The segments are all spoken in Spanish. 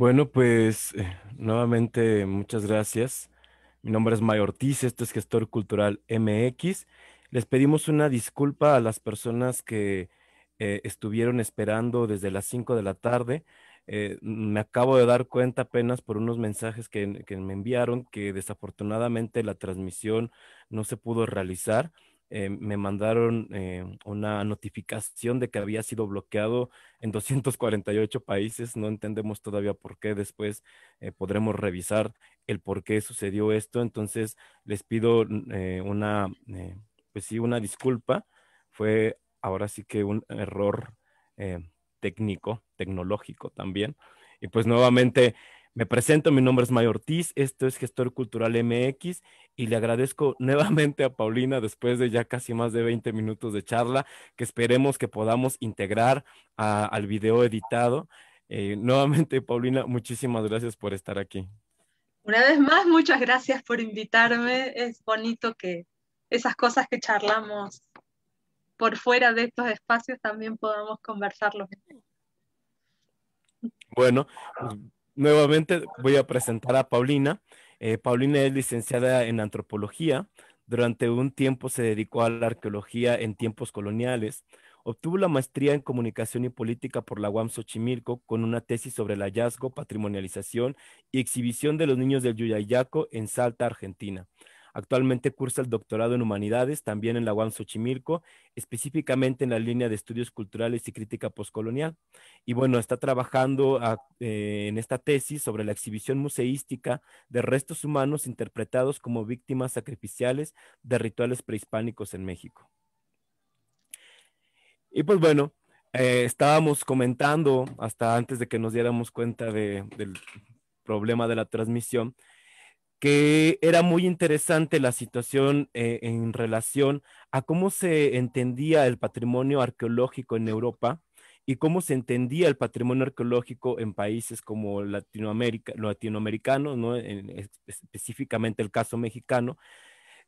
Bueno, pues eh, nuevamente muchas gracias. Mi nombre es May Ortiz, esto es Gestor Cultural MX. Les pedimos una disculpa a las personas que eh, estuvieron esperando desde las 5 de la tarde. Eh, me acabo de dar cuenta apenas por unos mensajes que, que me enviaron que desafortunadamente la transmisión no se pudo realizar. Eh, me mandaron eh, una notificación de que había sido bloqueado en 248 países. No entendemos todavía por qué. Después eh, podremos revisar el por qué sucedió esto. Entonces les pido una, pues sí, una disculpa. Fue ahora sí que un error técnico, tecnológico también. Y pues nuevamente me presento, mi nombre es Mayor Ortiz, esto es Gestor Cultural MX y le agradezco nuevamente a Paulina después de ya casi más de 20 minutos de charla que esperemos que podamos integrar al video editado. Eh, nuevamente, Paulina, muchísimas gracias por estar aquí. Una vez más, muchas gracias por invitarme. Es bonito que esas cosas que charlamos por fuera de estos espacios también podamos conversarlos. Bueno, nuevamente voy a presentar a Paulina. Eh, Paulina es licenciada en antropología. Durante un tiempo se dedicó a la arqueología en tiempos coloniales. Obtuvo la maestría en comunicación y política por la UAM Xochimilco con una tesis sobre el hallazgo, patrimonialización y exhibición de los niños del Yuyayaco en Salta, Argentina. Actualmente cursa el doctorado en Humanidades, también en la UAM Xochimilco, específicamente en la línea de estudios culturales y crítica postcolonial. Y bueno, está trabajando eh, en esta tesis sobre la exhibición museística de restos humanos interpretados como víctimas sacrificiales de rituales prehispánicos en México. Y pues bueno, eh, estábamos comentando hasta antes de que nos diéramos cuenta del problema de la transmisión, que era muy interesante la situación eh, en relación a cómo se entendía el patrimonio arqueológico en Europa y cómo se entendía el patrimonio arqueológico en países como Latinoamérica, latinoamericanos, ¿no? específicamente el caso mexicano,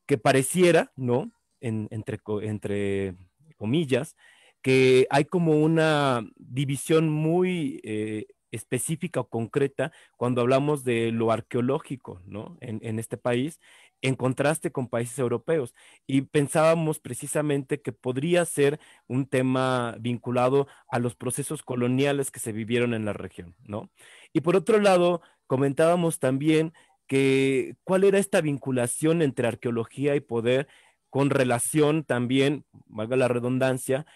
que pareciera, ¿no? entre, entre comillas, que hay como una división muy eh, específica o concreta cuando hablamos de lo arqueológico, ¿no? En, este país, en contraste con países europeos. Y pensábamos precisamente que podría ser un tema vinculado a los procesos coloniales que se vivieron en la región, ¿no? Y por otro lado, comentábamos también que cuál era esta vinculación entre arqueología y poder con relación también, valga la redundancia,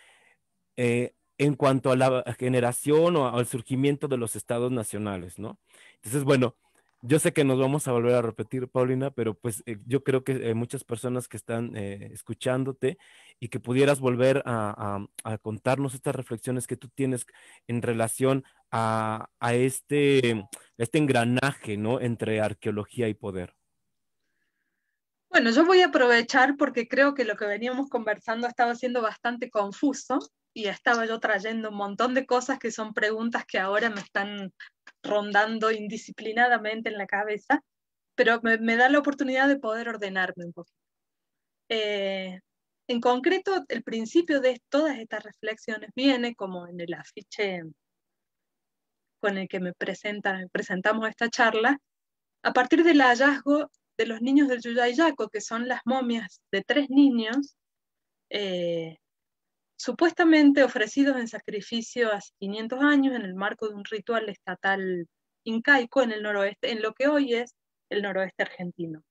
eh, en cuanto a la generación o al surgimiento de los estados nacionales, ¿no? Entonces, bueno, yo sé que nos vamos a volver a repetir, Paulina, pero pues eh, yo creo que hay muchas personas que están eh, escuchándote y que pudieras volver a, contarnos estas reflexiones que tú tienes en relación a, este, este engranaje, ¿no? Entre arqueología y poder. Bueno, yo voy a aprovechar porque creo que lo que veníamos conversando estaba siendo bastante confuso y estaba yo trayendo un montón de cosas que son preguntas que ahora me están rondando indisciplinadamente en la cabeza, pero me, da la oportunidad de poder ordenarme un poquito. Eh, en concreto, el principio de todas estas reflexiones viene como en el afiche con el que me presentamos esta charla, a partir del hallazgo de los niños del Yuyayaco, que son las momias de tres niños eh, supuestamente ofrecidos en sacrificio hace 500 años en el marco de un ritual estatal incaico en el noroeste, en lo que hoy es el noroeste argentino.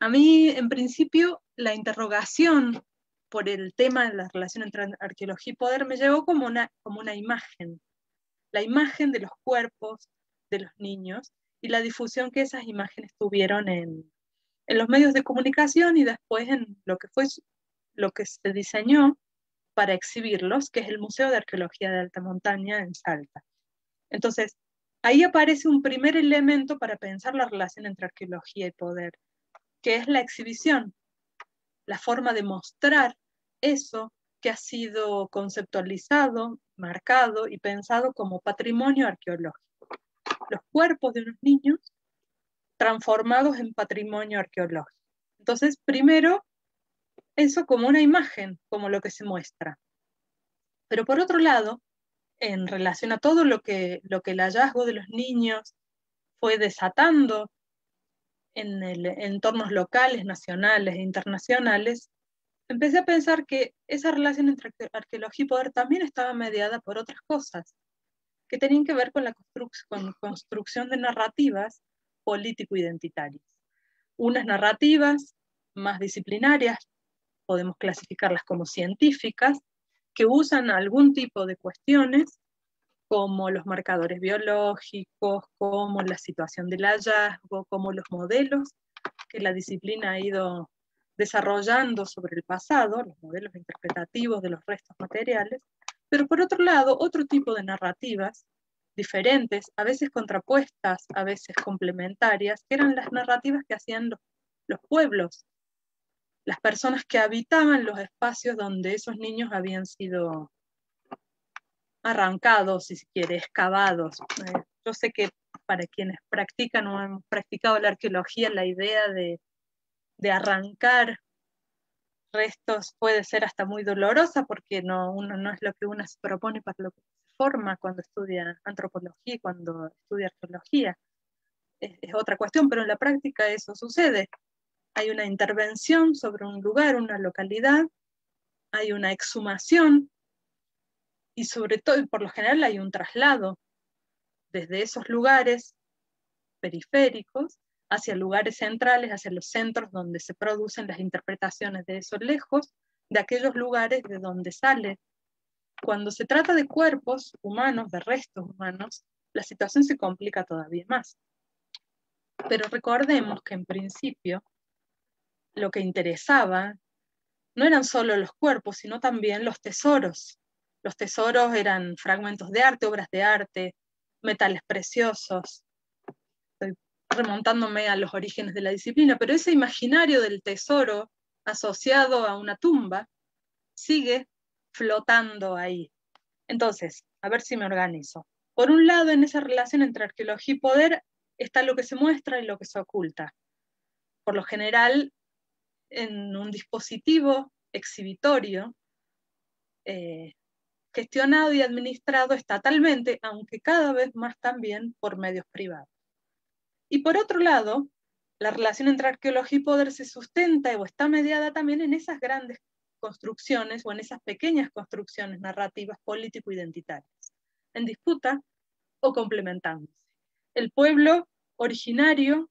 A mí, en principio, la interrogación por el tema de la relación entre arqueología y poder me llevó como una, como una imagen, la imagen de los cuerpos de los niños y la difusión que esas imágenes tuvieron en, en los medios de comunicación y después en lo que fue lo que se diseñó para exhibirlos, que es el Museo de Arqueología de Alta Montaña en Salta. Entonces, ahí aparece un primer elemento para pensar la relación entre arqueología y poder, que es la exhibición, la forma de mostrar eso que ha sido conceptualizado, marcado y pensado como patrimonio arqueológico. Los cuerpos de unos niños transformados en patrimonio arqueológico. Entonces, primero eso como una imagen, como lo que se muestra. Pero por otro lado, en relación a todo lo que, lo que el hallazgo de los niños fue desatando en el, entornos locales, nacionales e internacionales, empecé a pensar que esa relación entre arqueología y poder también estaba mediada por otras cosas, que tenían que ver con la construcción de narrativas político-identitarias. Unas narrativas más disciplinarias, podemos clasificarlas como científicas, que usan algún tipo de cuestiones como los marcadores biológicos, como la situación del hallazgo, como los modelos que la disciplina ha ido desarrollando sobre el pasado, los modelos interpretativos de los restos materiales, pero por otro lado, otro tipo de narrativas diferentes, a veces contrapuestas, a veces complementarias, que eran las narrativas que hacían los, los pueblos, las personas que habitaban los espacios donde esos niños habían sido arrancados, si se quiere, excavados. Eh, yo sé que para quienes practican o han practicado la arqueología, la idea de, de arrancar restos puede ser hasta muy dolorosa porque no, uno no es lo que uno se propone para lo que se forma cuando estudia antropología y cuando estudia arqueología. Es, es, otra cuestión, pero en la práctica eso sucede. Hay una intervención sobre un lugar, una localidad, hay una exhumación y sobre todo, por lo general hay un traslado desde esos lugares periféricos hacia lugares centrales, hacia los centros donde se producen las interpretaciones de esos lejos, de aquellos lugares de donde sale. Cuando se trata de cuerpos humanos, de restos humanos, la situación se complica todavía más. Pero recordemos que en principio lo que interesaba no eran solo los cuerpos, sino también los tesoros los tesoros eran fragmentos de arte, obras de arte, metales preciosos. Estoy remontándome a los orígenes de la disciplina, pero ese imaginario del tesoro asociado a una tumba sigue flotando ahí. Entonces, a ver si me organizo. Por un lado, en esa relación entre arqueología y poder está lo que se muestra y lo que se oculta. Por lo general, en un dispositivo exhibitorio, eh, gestionado y administrado estatalmente, aunque cada vez más también por medios privados. Y por otro lado, la relación entre arqueología y poder se sustenta o está mediada también en esas grandes construcciones o en esas pequeñas construcciones narrativas político-identitarias, en disputa o complementándose. El pueblo originario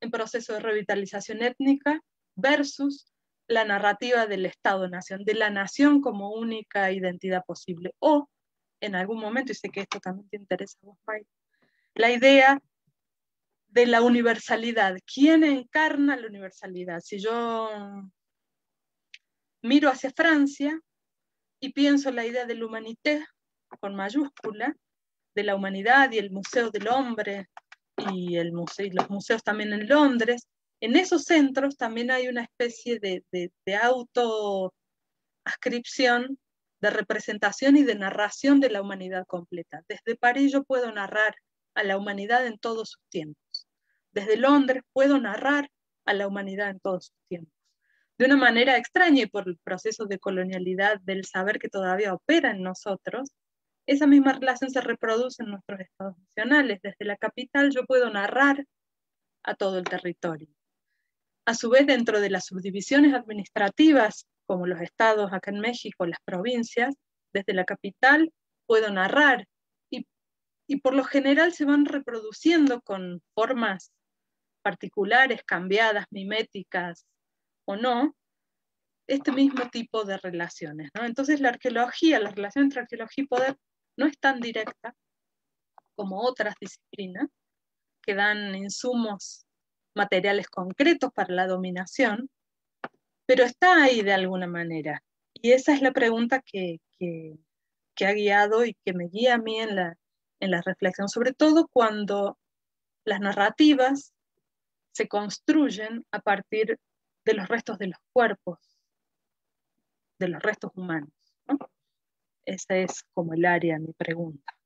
en proceso de revitalización étnica versus la narrativa del Estado-nación, de la nación como única identidad posible. O, en algún momento, y sé que esto también te interesa a vos, Mike, la idea de la universalidad. ¿Quién encarna la universalidad? Si yo miro hacia Francia y pienso la idea de la humanité con mayúscula, de la humanidad y el Museo del Hombre y, el museo, y los museos también en Londres, en esos centros también hay una especie de, autoascripción, de representación y de narración de la humanidad completa. Desde París yo puedo narrar a la humanidad en todos sus tiempos. Desde Londres puedo narrar a la humanidad en todos sus tiempos. De una manera extraña y por el proceso de colonialidad del saber que todavía opera en nosotros, esa misma relación se reproduce en nuestros estados nacionales. Desde la capital yo puedo narrar a todo el territorio. A su vez, dentro de las subdivisiones administrativas, como los estados acá en México, las provincias, desde la capital puedo narrar y, y por lo general se van reproduciendo con formas particulares, cambiadas, miméticas o no, este mismo tipo de relaciones. Entonces la arqueología, la relación entre arqueología y poder no es tan directa como otras disciplinas que dan insumos materiales concretos para la dominación, pero está ahí de alguna manera. Y esa es la pregunta que, que, ha guiado y que me guía a mí en la, en la reflexión, sobre todo cuando las narrativas se construyen a partir de los restos de los cuerpos, de los restos humanos. Esa es como el área, mi pregunta.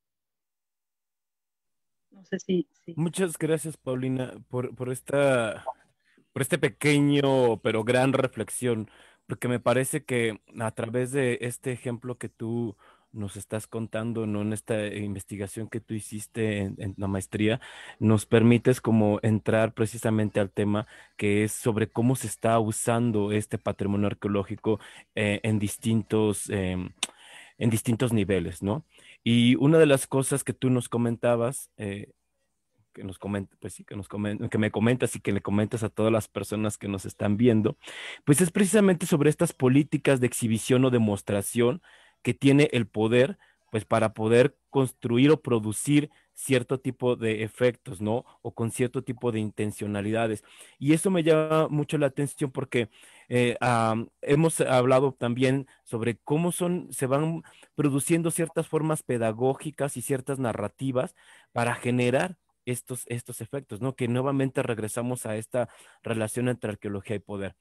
No sé si, Muchas gracias, Paulina, por, por, esta, por este pequeño pero gran reflexión, porque me parece que a través de este ejemplo que tú nos estás contando, ¿no? En esta investigación que tú hiciste en, la maestría, nos permites como entrar precisamente al tema que es sobre cómo se está usando este patrimonio arqueológico eh, en distintos... Em, en distintos niveles, ¿no? Y una de las cosas que tú nos comentabas eh, que nos comenta, pues sí, que nos comenta, que me comentas y que le comentas a todas las personas que nos están viendo, pues es precisamente sobre estas políticas de exhibición o demostración que tiene el poder, pues para poder construir o producir cierto tipo de efectos, ¿no? O con cierto tipo de intencionalidades. Y eso me llama mucho la atención porque eh, hemos hablado también sobre cómo son, se van produciendo ciertas formas pedagógicas y ciertas narrativas para generar estos, estos efectos, ¿no? Que nuevamente regresamos a esta relación entre arqueología y poder.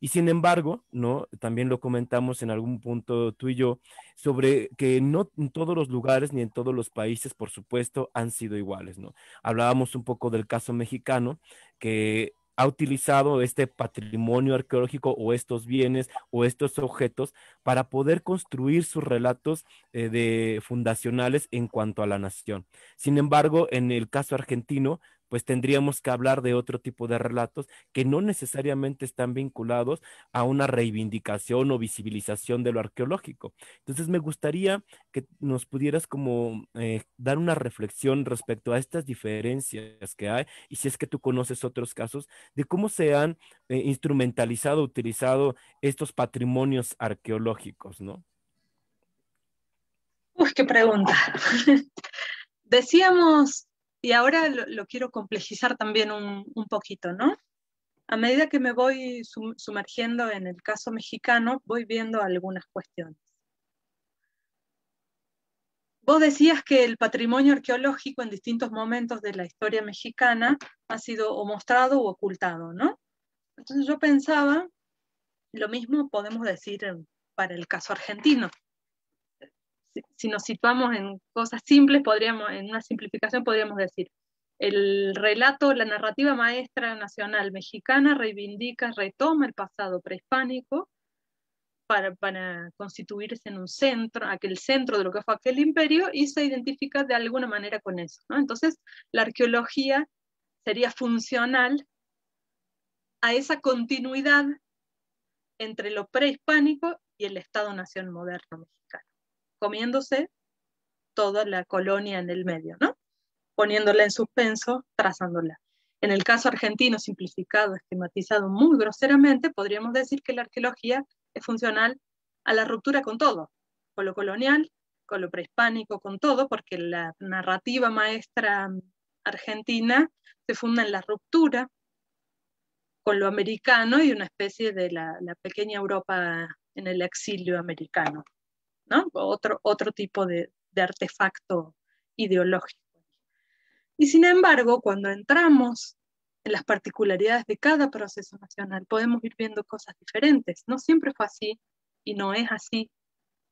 Y sin embargo, ¿no? También lo comentamos en algún punto tú y yo, sobre que no en todos los lugares ni en todos los países, por supuesto, han sido iguales, ¿no? Hablábamos un poco del caso mexicano, que ha utilizado este patrimonio arqueológico o estos bienes o estos objetos para poder construir sus relatos eh, de fundacionales en cuanto a la nación. Sin embargo, en el caso argentino, pues tendríamos que hablar de otro tipo de relatos que no necesariamente están vinculados a una reivindicación o visibilización de lo arqueológico. Entonces me gustaría que nos pudieras como eh, dar una reflexión respecto a estas diferencias que hay y si es que tú conoces otros casos de cómo se han eh, instrumentalizado, utilizado estos patrimonios arqueológicos, ¿no? Uy, qué pregunta. Decíamos y ahora lo, quiero complejizar también un, poquito, ¿no? A medida que me voy sumergiendo en el caso mexicano, voy viendo algunas cuestiones. Vos decías que el patrimonio arqueológico en distintos momentos de la historia mexicana ha sido o mostrado o ocultado, ¿no? Entonces yo pensaba, lo mismo podemos decir para el caso argentino si nos situamos en cosas simples, podríamos, en una simplificación podríamos decir, el relato, la narrativa maestra nacional mexicana reivindica, retoma el pasado prehispánico para, constituirse en un centro, aquel centro de lo que fue aquel imperio, y se identifica de alguna manera con eso. Entonces, la arqueología sería funcional a esa continuidad entre lo prehispánico y el Estado-Nación moderno comiéndose toda la colonia en el medio, ¿no? Poniéndola en suspenso, trazándola. En el caso argentino simplificado, esquematizado muy groseramente, podríamos decir que la arqueología es funcional a la ruptura con todo, con lo colonial, con lo prehispánico, con todo, porque la narrativa maestra argentina se funda en la ruptura con lo americano y una especie de la, la pequeña Europa en el exilio americano. Otro, otro tipo de, artefacto ideológico. Y sin embargo, cuando entramos en las particularidades de cada proceso nacional, podemos ir viendo cosas diferentes. No siempre fue así y no es así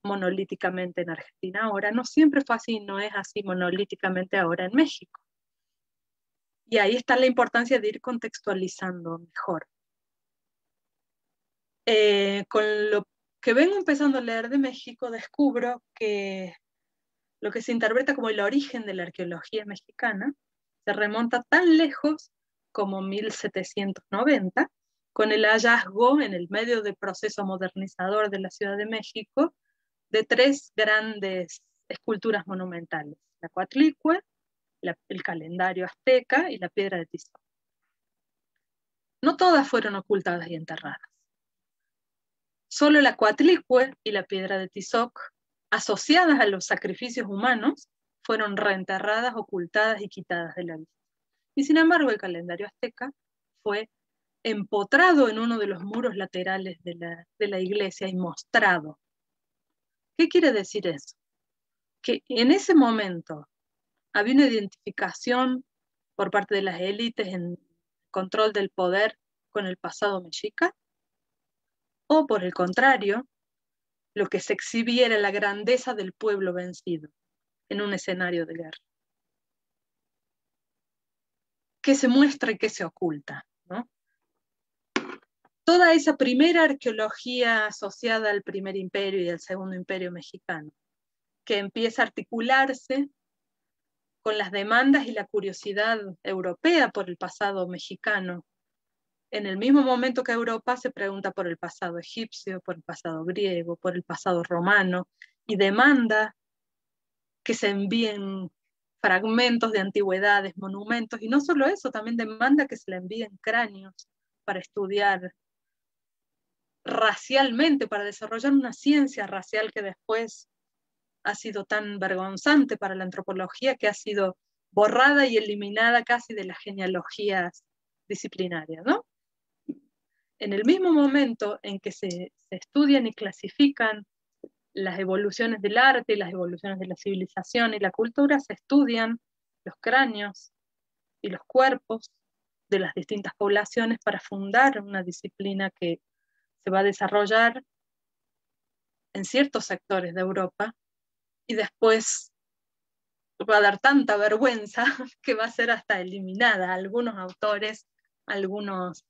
monolíticamente en Argentina ahora, no siempre fue así y no es así monolíticamente ahora en México. Y ahí está la importancia de ir contextualizando mejor. Eh, con lo que vengo empezando a leer de México, descubro que lo que se interpreta como el origen de la arqueología mexicana se remonta tan lejos como 1790, con el hallazgo en el medio del proceso modernizador de la Ciudad de México de tres grandes esculturas monumentales, la Coatlicue, el calendario azteca y la piedra de Tizón. No todas fueron ocultadas y enterradas. Solo la Coatlicue y la piedra de Tizoc, asociadas a los sacrificios humanos, fueron reenterradas, ocultadas y quitadas de la vista. Y sin embargo, el calendario azteca fue empotrado en uno de los muros laterales de la, de la iglesia y mostrado. ¿Qué quiere decir eso? Que en ese momento había una identificación por parte de las élites en control del poder con el pasado mexica o por el contrario, lo que se exhibía era la grandeza del pueblo vencido en un escenario de guerra. ¿Qué se muestra y qué se oculta? Toda esa primera arqueología asociada al primer imperio y al segundo imperio mexicano que empieza a articularse con las demandas y la curiosidad europea por el pasado mexicano. En el mismo momento que Europa se pregunta por el pasado egipcio, por el pasado griego, por el pasado romano, y demanda que se envíen fragmentos de antigüedades, monumentos, y no solo eso, también demanda que se le envíen cráneos para estudiar racialmente, para desarrollar una ciencia racial que después ha sido tan vergonzante para la antropología, que ha sido borrada y eliminada casi de las genealogías disciplinarias, ¿no? En el mismo momento en que se, estudian y clasifican las evoluciones del arte, las evoluciones de la civilización y la cultura, se estudian los cráneos y los cuerpos de las distintas poblaciones para fundar una disciplina que se va a desarrollar en ciertos sectores de Europa y después va a dar tanta vergüenza que va a ser hasta eliminada. Algunos autores, algunos,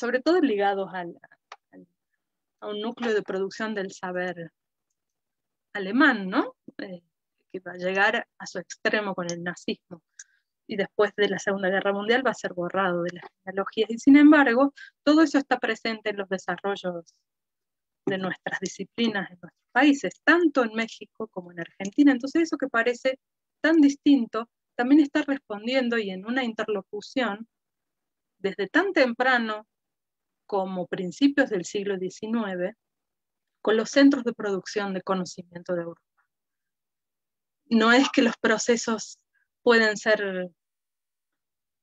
sobre todo ligados a un núcleo de producción del saber alemán, ¿no? Eh, que va a llegar a su extremo con el nazismo y después de la Segunda Guerra Mundial va a ser borrado de las genealogías. Y sin embargo, todo eso está presente en los desarrollos de nuestras disciplinas en nuestros países, tanto en México como en Argentina. Entonces eso que parece tan distinto también está respondiendo y en una interlocución desde tan temprano como principios del siglo XIX con los centros de producción de conocimiento de Europa. No es que los procesos pueden ser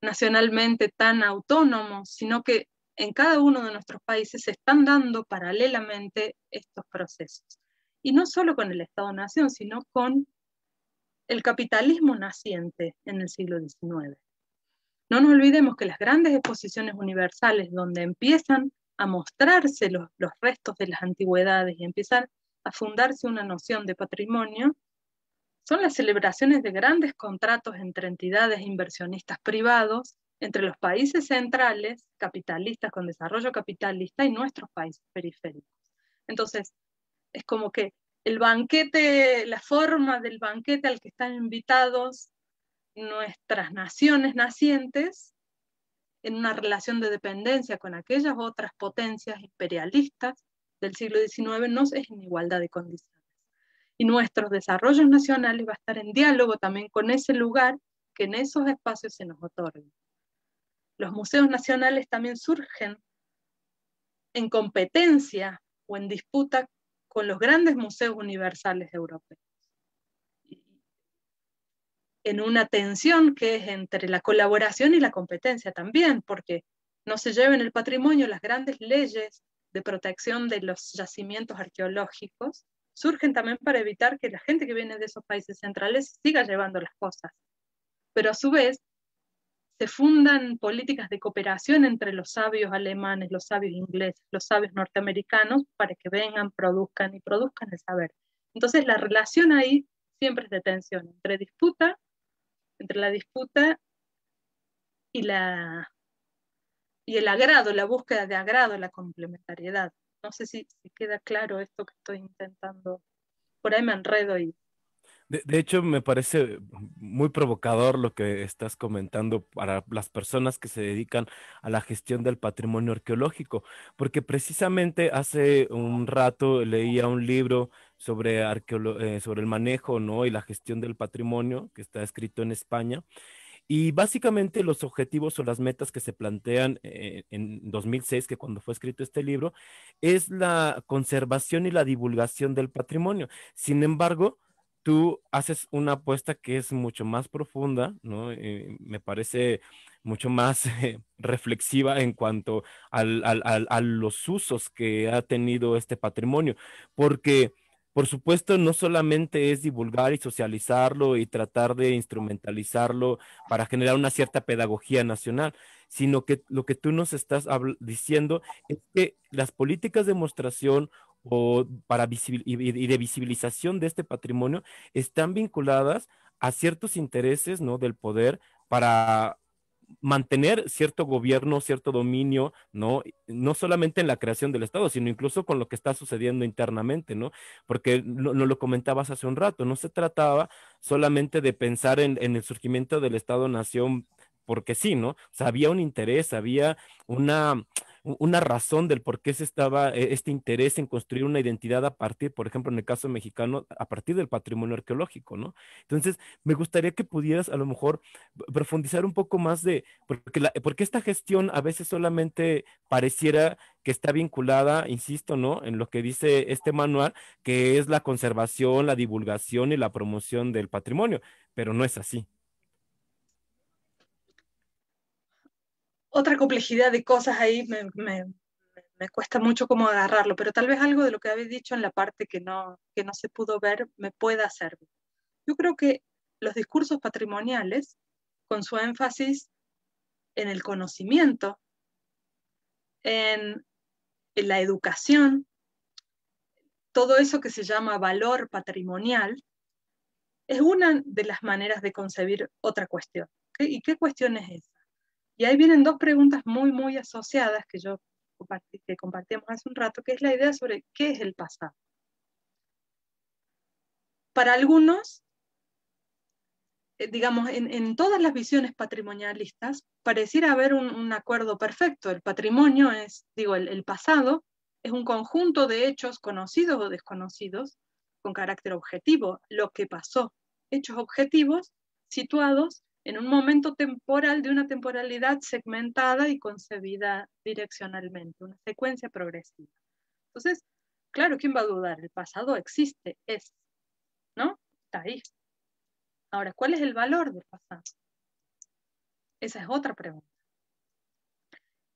nacionalmente tan autónomos, sino que en cada uno de nuestros países se están dando paralelamente estos procesos. Y no solo con el Estado-Nación, sino con el capitalismo naciente en el siglo XIX. No nos olvidemos que las grandes exposiciones universales donde empiezan a mostrarse los, restos de las antigüedades y empiezan a fundarse una noción de patrimonio, son las celebraciones de grandes contratos entre entidades inversionistas privados entre los países centrales, capitalistas con desarrollo capitalista, y nuestros países periféricos. Entonces, es como que el banquete, la forma del banquete al que están invitados nuestras naciones nacientes, en una relación de dependencia con aquellas otras potencias imperialistas del siglo XIX, no es en igualdad de condiciones y nuestros desarrollos nacionales va a estar en diálogo también con ese lugar que en esos espacios se nos otorga. Los museos nacionales también surgen en competencia o en disputa con los grandes museos universales europeos. En una tensión que es entre la colaboración y la competencia también, porque no se lleven el patrimonio las grandes leyes de protección de los yacimientos arqueológicos, surgen también para evitar que la gente que viene de esos países centrales siga llevando las cosas. Pero a su vez, se fundan políticas de cooperación entre los sabios alemanes, los sabios ingleses, los sabios norteamericanos, para que vengan, produzcan y produzcan el saber. Entonces la relación ahí siempre es de tensión, entre disputa, entre la disputa y, la, y el agrado, la búsqueda de agrado, la complementariedad. No sé si, queda claro esto que estoy intentando. Por ahí me enredo y... De, hecho, me parece muy provocador lo que estás comentando para las personas que se dedican a la gestión del patrimonio arqueológico, porque precisamente hace un rato leía un libro sobre, eh, sobre el manejo ¿no? y la gestión del patrimonio que está escrito en España. Y básicamente los objetivos o las metas que se plantean eh, en 2006, que cuando fue escrito este libro, es la conservación y la divulgación del patrimonio. Sin embargo, tú haces una apuesta que es mucho más profunda, ¿no? Eh, me parece mucho más eh, reflexiva en cuanto al, a los usos que ha tenido este patrimonio, porque por supuesto, no solamente es divulgar y socializarlo y tratar de instrumentalizarlo para generar una cierta pedagogía nacional, sino que lo que tú nos estás diciendo es que las políticas de demostración o para y de visibilización de este patrimonio están vinculadas a ciertos intereses ¿no? del poder para mantener cierto gobierno, cierto dominio, ¿no? No solamente en la creación del Estado, sino incluso con lo que está sucediendo internamente, ¿no? Porque no, lo comentabas hace un rato, no se trataba solamente de pensar en, en el surgimiento del Estado-Nación porque sí, ¿no? O sea, había un interés, había una, una razón del por qué se estaba eh, este interés en construir una identidad a partir, por ejemplo, en el caso mexicano, a partir del patrimonio arqueológico, ¿no? Entonces, me gustaría que pudieras a lo mejor profundizar un poco más de, porque, porque esta gestión a veces solamente pareciera que está vinculada, insisto, ¿no? En lo que dice este manual, que es la conservación, la divulgación y la promoción del patrimonio, pero no es así. Otra complejidad de cosas ahí me, cuesta mucho como agarrarlo, pero tal vez algo de lo que habéis dicho en la parte que no, que no se pudo ver me pueda servir. Yo creo que los discursos patrimoniales, con su énfasis en el conocimiento, en, en la educación, todo eso que se llama valor patrimonial, es una de las maneras de concebir otra cuestión. ¿Y qué cuestión es esa? Y ahí vienen dos preguntas muy, muy asociadas que yo que compartíamos hace un rato, que es la idea sobre qué es el pasado. Para algunos, eh, digamos, en, todas las visiones patrimonialistas, pareciera haber un, acuerdo perfecto. El patrimonio es, digo, el pasado es un conjunto de hechos conocidos o desconocidos con carácter objetivo, lo que pasó, hechos objetivos situados en un momento temporal de una temporalidad segmentada y concebida direccionalmente, una secuencia progresiva. Entonces, claro, ¿quién va a dudar? El pasado existe, es, ¿no? Está ahí. Ahora, ¿cuál es el valor del pasado? Esa es otra pregunta.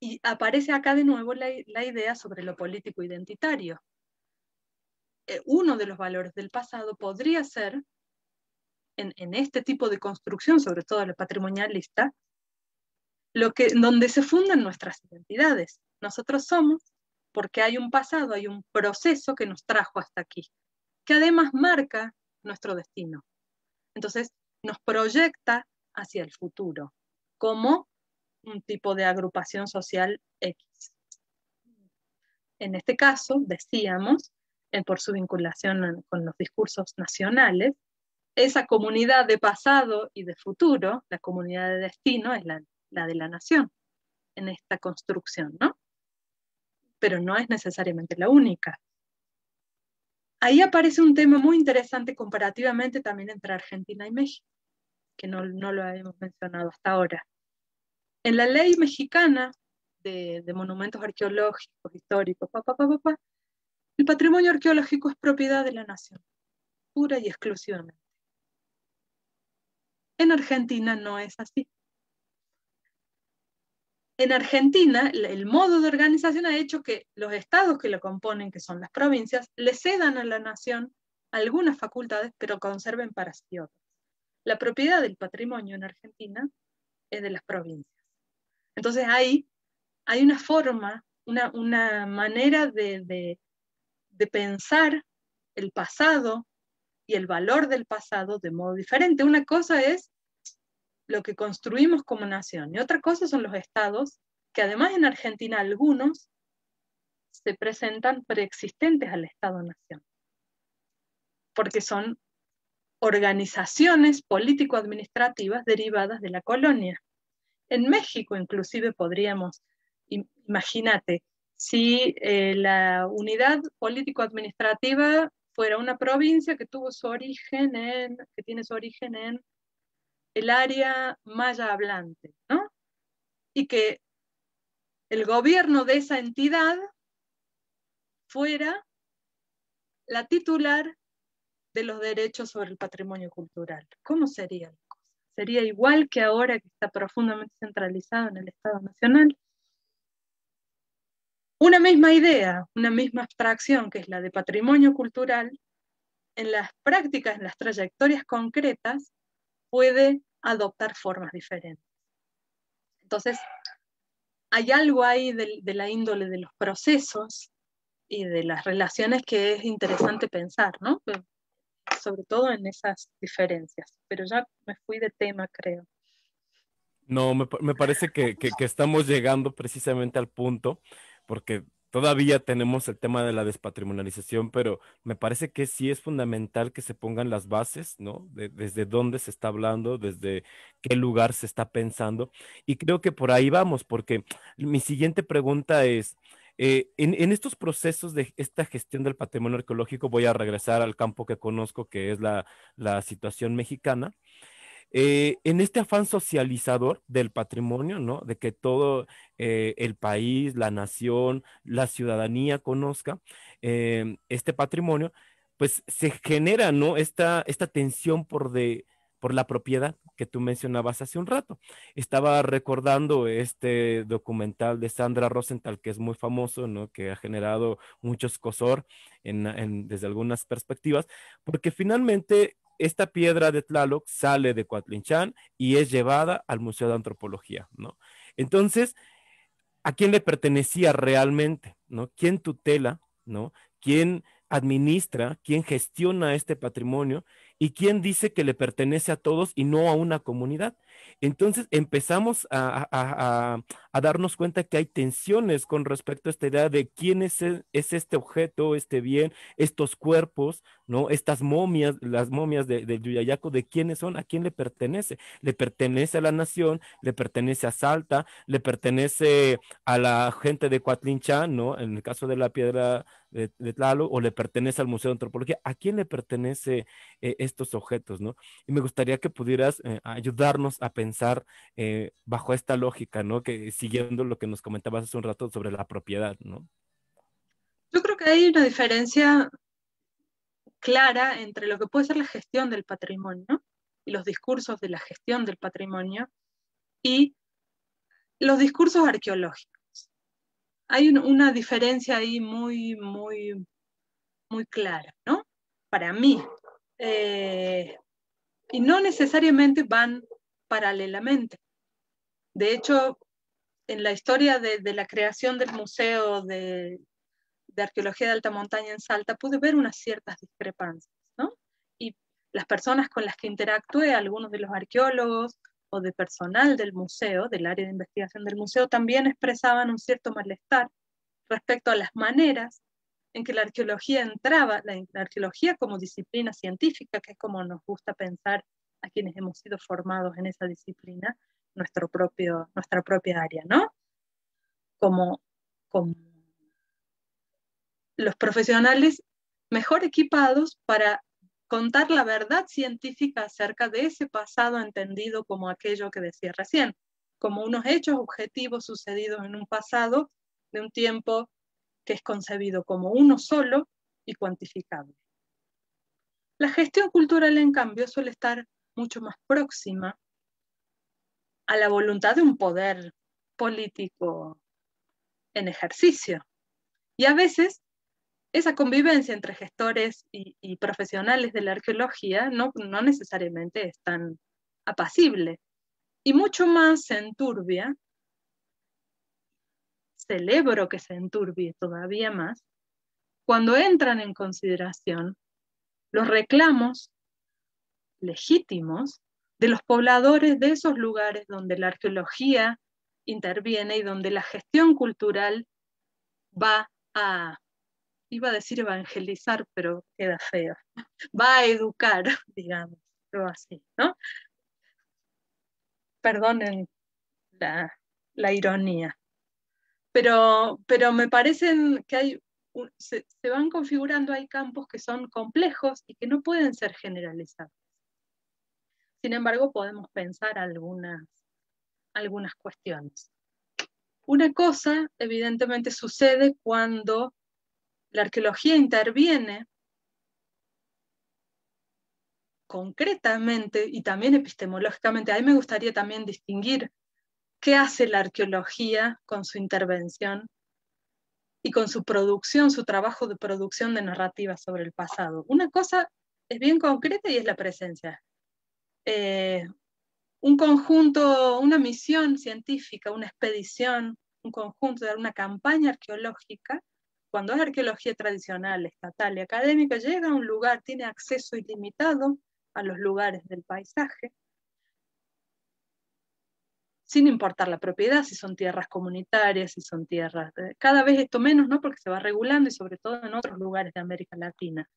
Y aparece acá de nuevo la, idea sobre lo político identitario. Eh, uno de los valores del pasado podría ser en, este tipo de construcción, sobre todo la patrimonialista, lo que, donde se fundan nuestras identidades. Nosotros somos porque hay un pasado, hay un proceso que nos trajo hasta aquí, que además marca nuestro destino. Entonces, nos proyecta hacia el futuro, como un tipo de agrupación social X. En este caso, decíamos, eh, por su vinculación con los discursos nacionales, esa comunidad de pasado y de futuro, la comunidad de destino, es la, de la nación en esta construcción, ¿no? Pero no es necesariamente la única. Ahí aparece un tema muy interesante comparativamente también entre Argentina y México, que no, lo habíamos mencionado hasta ahora. En la ley mexicana de, monumentos arqueológicos, históricos, el patrimonio arqueológico es propiedad de la nación, pura y exclusivamente. En Argentina no es así. En Argentina, el modo de organización ha hecho que los estados que lo componen, que son las provincias, le cedan a la nación algunas facultades, pero conserven para sí otras. La propiedad del patrimonio en Argentina es de las provincias. Entonces ahí hay una forma, una, manera de pensar el pasado y el valor del pasado de modo diferente. Una cosa es lo que construimos como nación y otra cosa son los estados, que además en Argentina algunos se presentan preexistentes al Estado-Nación, porque son organizaciones político-administrativas derivadas de la colonia. En México inclusive podríamos, imagínate, si eh, la unidad político-administrativa fuera una provincia que tuvo su origen en, que tiene su origen en el área maya hablante, ¿no? Y que el gobierno de esa entidad fuera la titular de los derechos sobre el patrimonio cultural. ¿Cómo sería la cosa? ¿Sería igual que ahora que está profundamente centralizado en el Estado Nacional? Una misma idea, una misma abstracción que es la de patrimonio cultural, en las prácticas, en las trayectorias concretas, puede adoptar formas diferentes. Entonces, hay algo ahí de, de, la índole de los procesos y de las relaciones que es interesante pensar, ¿no? Sobre todo en esas diferencias. Pero ya me fui de tema, creo. No, me, me parece que, que, que estamos llegando precisamente al punto, porque todavía tenemos el tema de la despatrimonialización, pero me parece que sí es fundamental que se pongan las bases, ¿no? De- desde dónde se está hablando, desde qué lugar se está pensando. Y creo que por ahí vamos, porque mi siguiente pregunta es, eh, en, estos procesos de esta gestión del patrimonio arqueológico, voy a regresar al campo que conozco, que es la situación mexicana eh, en este afán socializador del patrimonio, ¿no? De que todo eh, el país, la nación, la ciudadanía conozca eh, este patrimonio, pues se genera, ¿no? Esta, esta tensión por, de, por la propiedad que tú mencionabas hace un rato. Estaba recordando este documental de Sandra Rosenthal, que es muy famoso, ¿no? Que ha generado mucho escozor en, en- desde algunas perspectivas, porque finalmente esta piedra de Tlaloc sale de Coatlinchan y es llevada al Museo de Antropología, ¿no? Entonces, ¿a quién le pertenecía realmente, ¿no? ¿Quién tutela, ¿no? ¿Quién administra, quién gestiona este patrimonio y quién dice que le pertenece a todos y no a una comunidad? Entonces empezamos a, darnos cuenta que hay tensiones con respecto a esta idea de quién es, e- es este objeto, este bien, estos cuerpos, ¿no? Estas momias, las momias de, del Yuyayaco, de quiénes son, a quién le pertenece. Le pertenece a la nación, le pertenece a Salta, le pertenece a la gente de Coatlinchan, ¿no? En el caso de la piedra de, de Tlaloc, o le pertenece al Museo de Antropología. ¿A quién le pertenece eh, estos objetos, ¿no? Y me gustaría que pudieras eh, ayudarnos a pensar eh, bajo esta lógica, ¿no? Que siguiendo lo que nos comentabas hace un rato sobre la propiedad, ¿no? Yo creo que hay una diferencia clara entre lo que puede ser la gestión del patrimonio y los discursos de la gestión del patrimonio y los discursos arqueológicos. Hay un, una diferencia ahí muy, muy, muy clara, ¿no? Para mí. Eh, y no necesariamente van paralelamente. De hecho, en la historia de, la creación del Museo de, de, Arqueología de Alta Montaña en Salta, pude ver unas ciertas discrepancias, ¿no? Y las personas con las que interactué, algunos de los arqueólogos o de personal del museo, del área de investigación del museo, también expresaban un cierto malestar respecto a las maneras en que la arqueología entraba, la, la arqueología como disciplina científica, que es como nos gusta pensar a quienes hemos sido formados en esa disciplina, nuestro propio, nuestra propia área, ¿no? Como, como los profesionales mejor equipados para contar la verdad científica acerca de ese pasado entendido como aquello que decía recién, como unos hechos objetivos sucedidos en un pasado de un tiempo que es concebido como uno solo y cuantificable. La gestión cultural, en cambio, suele estar mucho más próxima a la voluntad de un poder político en ejercicio. Y a veces esa convivencia entre gestores y, profesionales de la arqueología no, no, necesariamente es tan apacible. Y mucho más se enturbia, celebro que se enturbie todavía más, cuando entran en consideración los reclamos legítimos de los pobladores de esos lugares donde la arqueología interviene y donde la gestión cultural va a, iba a decir evangelizar, pero queda feo, va a educar, digamos, algo así, ¿no? Perdonen la, la ironía. Pero, pero me parecen que hay, se, se van configurando, hay campos que son complejos y que no pueden ser generalizados. Sin embargo, podemos pensar algunas, algunas cuestiones. Una cosa, evidentemente, sucede cuando la arqueología interviene concretamente y también epistemológicamente. A mí me gustaría también distinguir qué hace la arqueología con su intervención y con su producción, su trabajo de producción de narrativas sobre el pasado. Una cosa es bien concreta y es la presencia eh, un conjunto, una misión científica, una expedición, un conjunto de una campaña arqueológica, cuando es arqueología tradicional, estatal y académica, llega a un lugar, tiene acceso ilimitado a los lugares del paisaje, sin importar la propiedad, si son tierras comunitarias, si son tierras, cada vez esto menos, ¿no? Porque se va regulando y sobre todo en otros lugares de América Latina,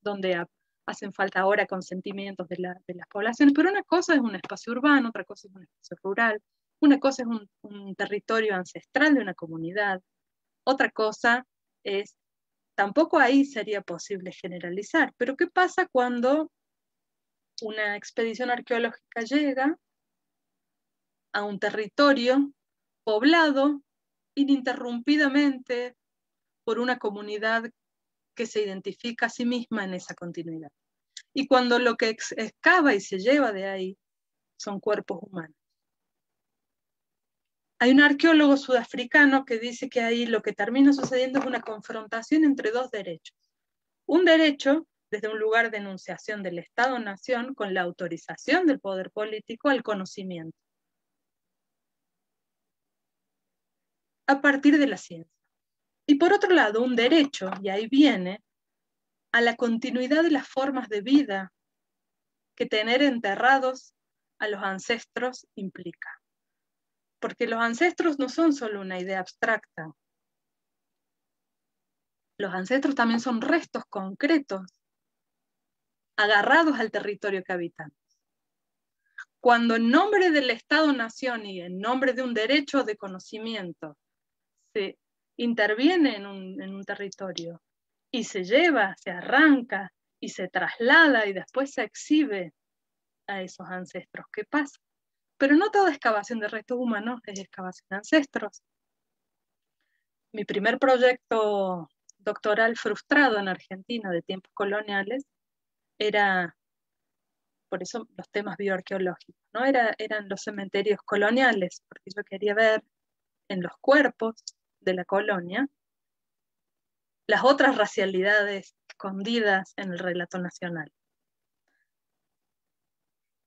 donde hacen falta ahora consentimientos de, las poblaciones, pero una cosa es un espacio urbano, otra cosa es un espacio rural, una cosa es un, un territorio ancestral de una comunidad, otra cosa es, tampoco ahí sería posible generalizar, pero ¿qué pasa cuando una expedición arqueológica llega a un territorio poblado ininterrumpidamente por una comunidad que se identifica a sí misma en esa continuidad. Y cuando lo que excava y se lleva de ahí son cuerpos humanos. Hay un arqueólogo sudafricano que dice que ahí lo que termina sucediendo es una confrontación entre dos derechos. Un derecho desde un lugar de enunciación del Estado-Nación con la autorización del poder político al conocimiento. A partir de la ciencia. Y por otro lado, un derecho, y ahí viene, a la continuidad de las formas de vida que tener enterrados a los ancestros implica. Porque los ancestros no son solo una idea abstracta. Los ancestros también son restos concretos, agarrados al territorio que habitan. Cuando en nombre del Estado-Nación y en nombre de un derecho de conocimiento se interviene en un, territorio y se lleva, se arranca y se traslada y después se exhibe a esos ancestros. ¿Qué pasa? Pero no toda excavación de restos humanos es excavación de ancestros. Mi primer proyecto doctoral frustrado en Argentina de tiempos coloniales era, por eso los temas bioarqueológicos, ¿no? Era, eran los cementerios coloniales, porque yo quería ver en los cuerpos de la colonia, las otras racialidades escondidas en el relato nacional.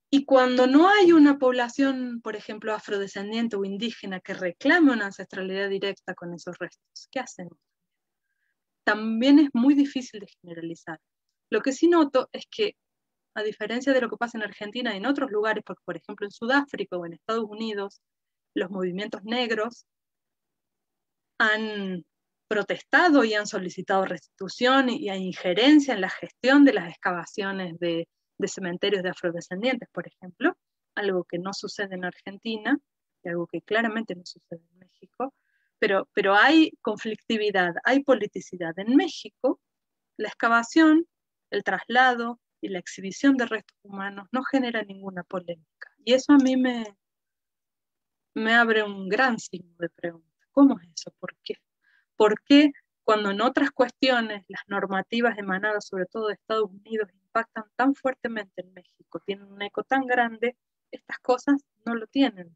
Y cuando no hay una población, por ejemplo, afrodescendiente o indígena que reclame una ancestralidad directa con esos restos, ¿qué hacemos? También es muy difícil de generalizar. Lo que sí noto es que, a diferencia de lo que pasa en Argentina y en otros lugares, porque por ejemplo en Sudáfrica o en Estados Unidos, los movimientos negros han protestado y han solicitado restitución y, injerencia en la gestión de las excavaciones de, cementerios de afrodescendientes, por ejemplo, algo que no sucede en Argentina y algo que claramente no sucede en México, pero, pero hay conflictividad, hay politicidad. En México, la excavación, el traslado y la exhibición de restos humanos no genera ninguna polémica. Y eso a mí me abre un gran signo de pregunta. ¿Cómo es eso? ¿Por qué? ¿Por qué cuando en otras cuestiones las normativas emanadas sobre todo de Estados Unidos impactan tan fuertemente en México, tienen un eco tan grande, estas cosas no lo tienen?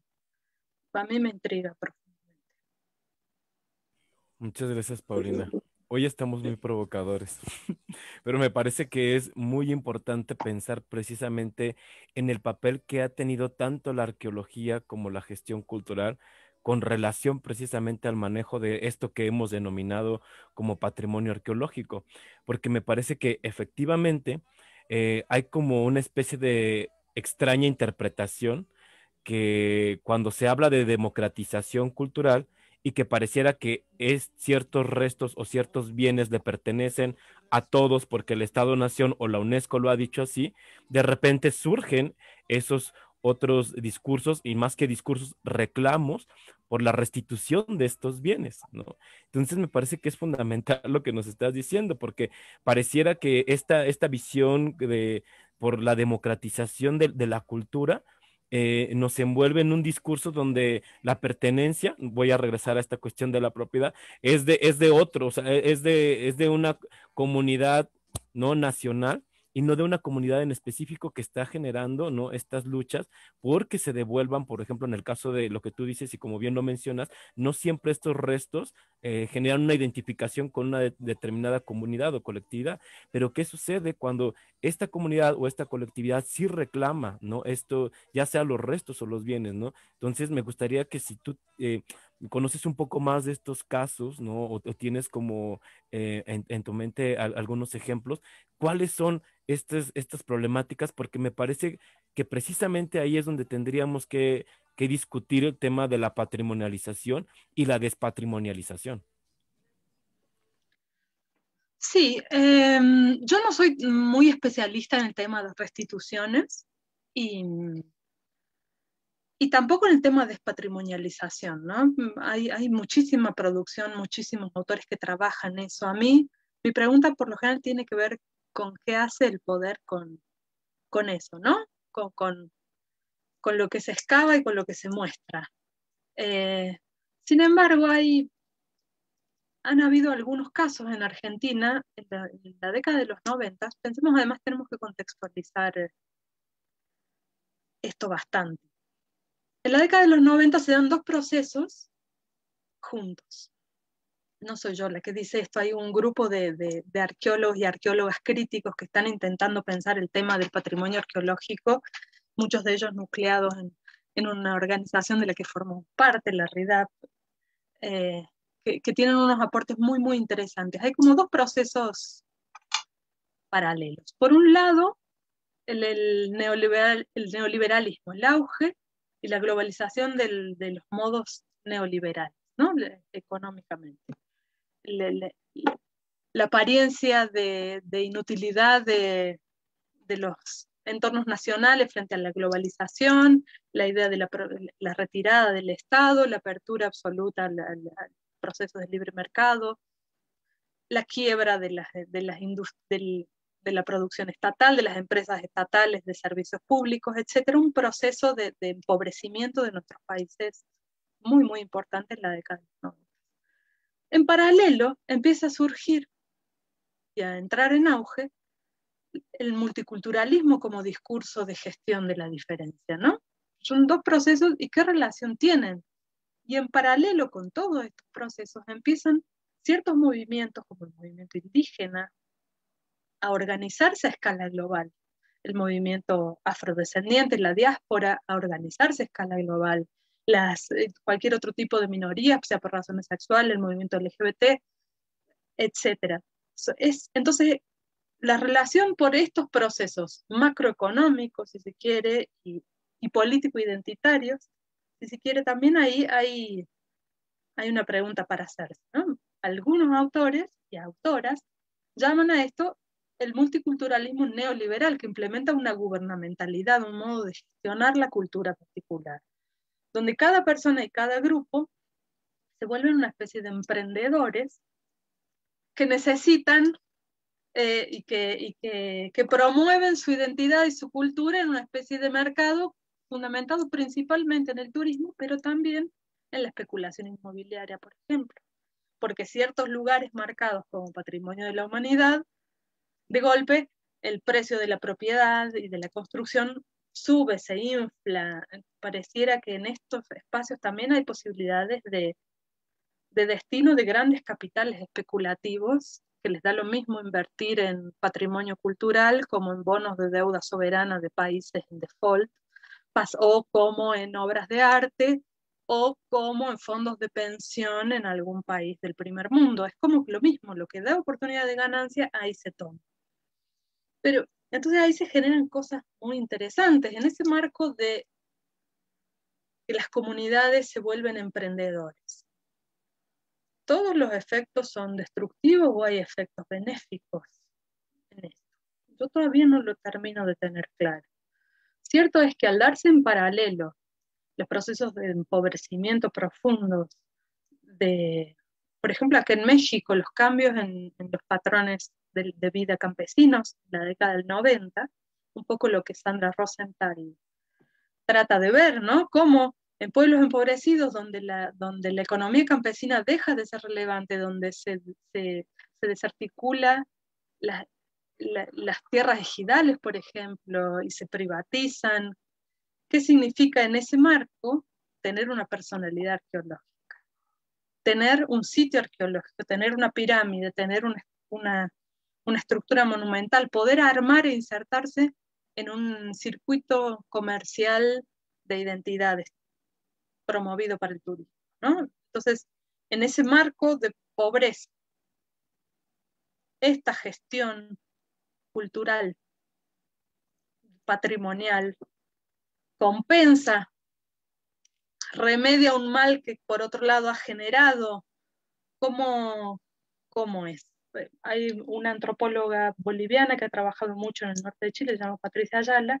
A mí me intriga profundamente. Muchas gracias, Paulina. Hoy estamos muy provocadores, pero me parece que es muy importante pensar precisamente en el papel que ha tenido tanto la arqueología como la gestión cultural con relación precisamente al manejo de esto que hemos denominado como patrimonio arqueológico, porque me parece que efectivamente eh, hay como una especie de extraña interpretación que cuando se habla de democratización cultural y que pareciera que es ciertos restos o ciertos bienes le pertenecen a todos porque el Estado-Nación o la UNESCO lo ha dicho así, de repente surgen esos otros discursos y más que discursos, reclamos por la restitución de estos bienes, ¿no? Entonces me parece que es fundamental lo que nos estás diciendo, porque pareciera que esta, esta visión de, por la democratización de, la cultura eh, nos envuelve en un discurso donde la pertenencia, voy a regresar a esta cuestión de la propiedad, es de, es de otro, o sea, es de, es de una comunidad no nacional y no de una comunidad en específico que está generando ¿no? estas luchas porque se devuelvan, por ejemplo, en el caso de lo que tú dices y como bien lo mencionas, no siempre estos restos eh, generan una identificación con una determinada comunidad o colectividad, pero ¿qué sucede cuando esta comunidad o esta colectividad sí reclama, ¿no? Esto, ya sea los restos o los bienes, ¿no? Entonces me gustaría que si tú eh, conoces un poco más de estos casos, ¿no? O, tienes como eh, en, tu mente algunos ejemplos, ¿cuáles son estas, estas problemáticas? Porque me parece que precisamente ahí es donde tendríamos que, que discutir el tema de la patrimonialización y la despatrimonialización. Sí, em, yo no soy muy especialista en el tema de restituciones y, y tampoco en el tema de despatrimonialización, ¿no? Hay, hay muchísima producción, muchísimos autores que trabajan eso. A mí, mi pregunta por lo general tiene que ver con qué hace el poder con, con eso, ¿no? Con, con, con, lo que se excava y con lo que se muestra. Eh, sin embargo, hay han habido algunos casos en Argentina en la, década de los 90. Pensemos además, tenemos que contextualizar eh, esto bastante. En la década de los 90 se dan dos procesos juntos. No soy yo la que dice esto, hay un grupo de, arqueólogos y arqueólogas críticos que están intentando pensar el tema del patrimonio arqueológico, muchos de ellos nucleados en, una organización de la que formamos parte, la RIDAP, eh, que, tienen unos aportes muy, muy interesantes. Hay como dos procesos paralelos. Por un lado, el, el neoliberalismo, el auge y la globalización de los modos neoliberales, ¿no? económicamente. la apariencia de, inutilidad de, los entornos nacionales frente a la globalización, la idea de la, retirada del Estado, la apertura absoluta al, procesos de libre mercado, la quiebra de, las, de, las de la producción estatal, de las empresas estatales de servicios públicos, etcétera, un proceso de, empobrecimiento de nuestros países muy, muy importante en la década de 90. En paralelo, empieza a surgir y a entrar en auge el multiculturalismo como discurso de gestión de la diferencia, ¿no? Son dos procesos y qué relación tienen. Y en paralelo con todos estos procesos empiezan ciertos movimientos como el movimiento indígena a organizarse a escala global, el movimiento afrodescendiente, la diáspora a organizarse a escala global, las, eh, cualquier otro tipo de minoría, sea por razones sexuales, el movimiento LGBT, etc. Es, entonces, la relación por estos procesos macroeconómicos, si se quiere, y, y político-identitarios, si se quiere, también ahí hay, hay una pregunta para hacerse. Algunos autores y autoras llaman a esto el multiculturalismo neoliberal, que implementa una gubernamentalidad, un modo de gestionar la cultura particular, donde cada persona y cada grupo se vuelven una especie de emprendedores que necesitan eh, y, que, que, promueven su identidad y su cultura en una especie de mercado fundamentado principalmente en el turismo, pero también en la especulación inmobiliaria, por ejemplo, porque ciertos lugares marcados como patrimonio de la humanidad, de golpe el precio de la propiedad y de la construcción sube, se infla. Pareciera que en estos espacios también hay posibilidades de, de destino de grandes capitales especulativos que les da lo mismo invertir en patrimonio cultural como en bonos de deuda soberana de países en default o como en obras de arte o como en fondos de pensión en algún país del primer mundo. Es como lo mismo, lo que da oportunidad de ganancia, ahí se toma. Pero entonces ahí se generan cosas muy interesantes en ese marco de que las comunidades se vuelven emprendedores. ¿Todos los efectos son destructivos o hay efectos benéficos en esto? Yo todavía no lo termino de tener claro. Cierto es que al darse en paralelo los procesos de empobrecimiento profundos de, por ejemplo, aquí en México, los cambios en, los patrones de, vida campesinos, la década del 90, un poco lo que Sandra Rosenthal trata de ver, ¿no? Cómo en pueblos empobrecidos donde la, donde la economía campesina deja de ser relevante, donde se, se, desarticula la, las tierras ejidales, por ejemplo, y se privatizan. ¿Qué significa en ese marco tener una personalidad arqueológica? Tener un sitio arqueológico, tener una pirámide, tener una, una estructura monumental, poder armar e insertarse en un circuito comercial de identidades promovido para el turismo. Entonces, en ese marco de pobreza, esta gestión cultural, patrimonial, compensa remedia un mal que por otro lado ha generado? ¿Cómo, cómo es? Hay una antropóloga boliviana que ha trabajado mucho en el norte de Chile, se Patricia Ayala,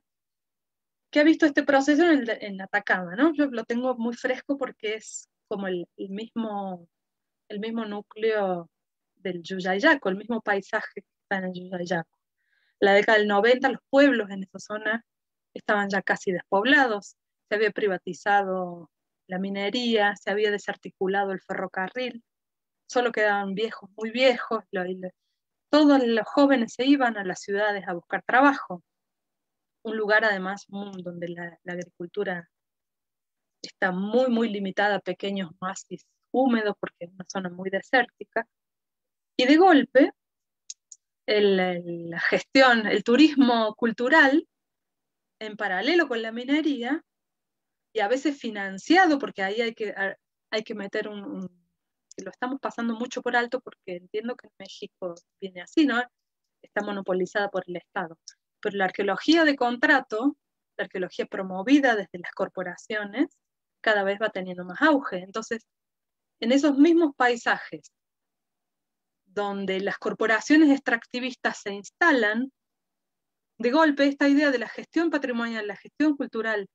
que ha visto este proceso en, el, Atacama, ¿no? Yo lo tengo muy fresco porque es como el, el mismo, el mismo núcleo del Yuyayaco, el mismo paisaje que está en el Yuyayaco. La década del 90 los pueblos en esa zona estaban ya casi despoblados, se había privatizado la minería, se había desarticulado el ferrocarril, solo quedaban viejos, muy viejos, todos los jóvenes se iban a las ciudades a buscar trabajo, un lugar además donde la, agricultura está muy, muy limitada a pequeños oasis húmedos porque es una zona muy desértica. Y de golpe, la gestión, el turismo cultural en paralelo con la minería y a veces financiado, porque ahí hay que, hay que meter un, Lo estamos pasando mucho por alto porque entiendo que México viene así, ¿no? Está monopolizada por el Estado. Pero la arqueología de contrato, la arqueología promovida desde las corporaciones, cada vez va teniendo más auge. Entonces, en esos mismos paisajes donde las corporaciones extractivistas se instalan, de golpe esta idea de la gestión patrimonial, la gestión cultural,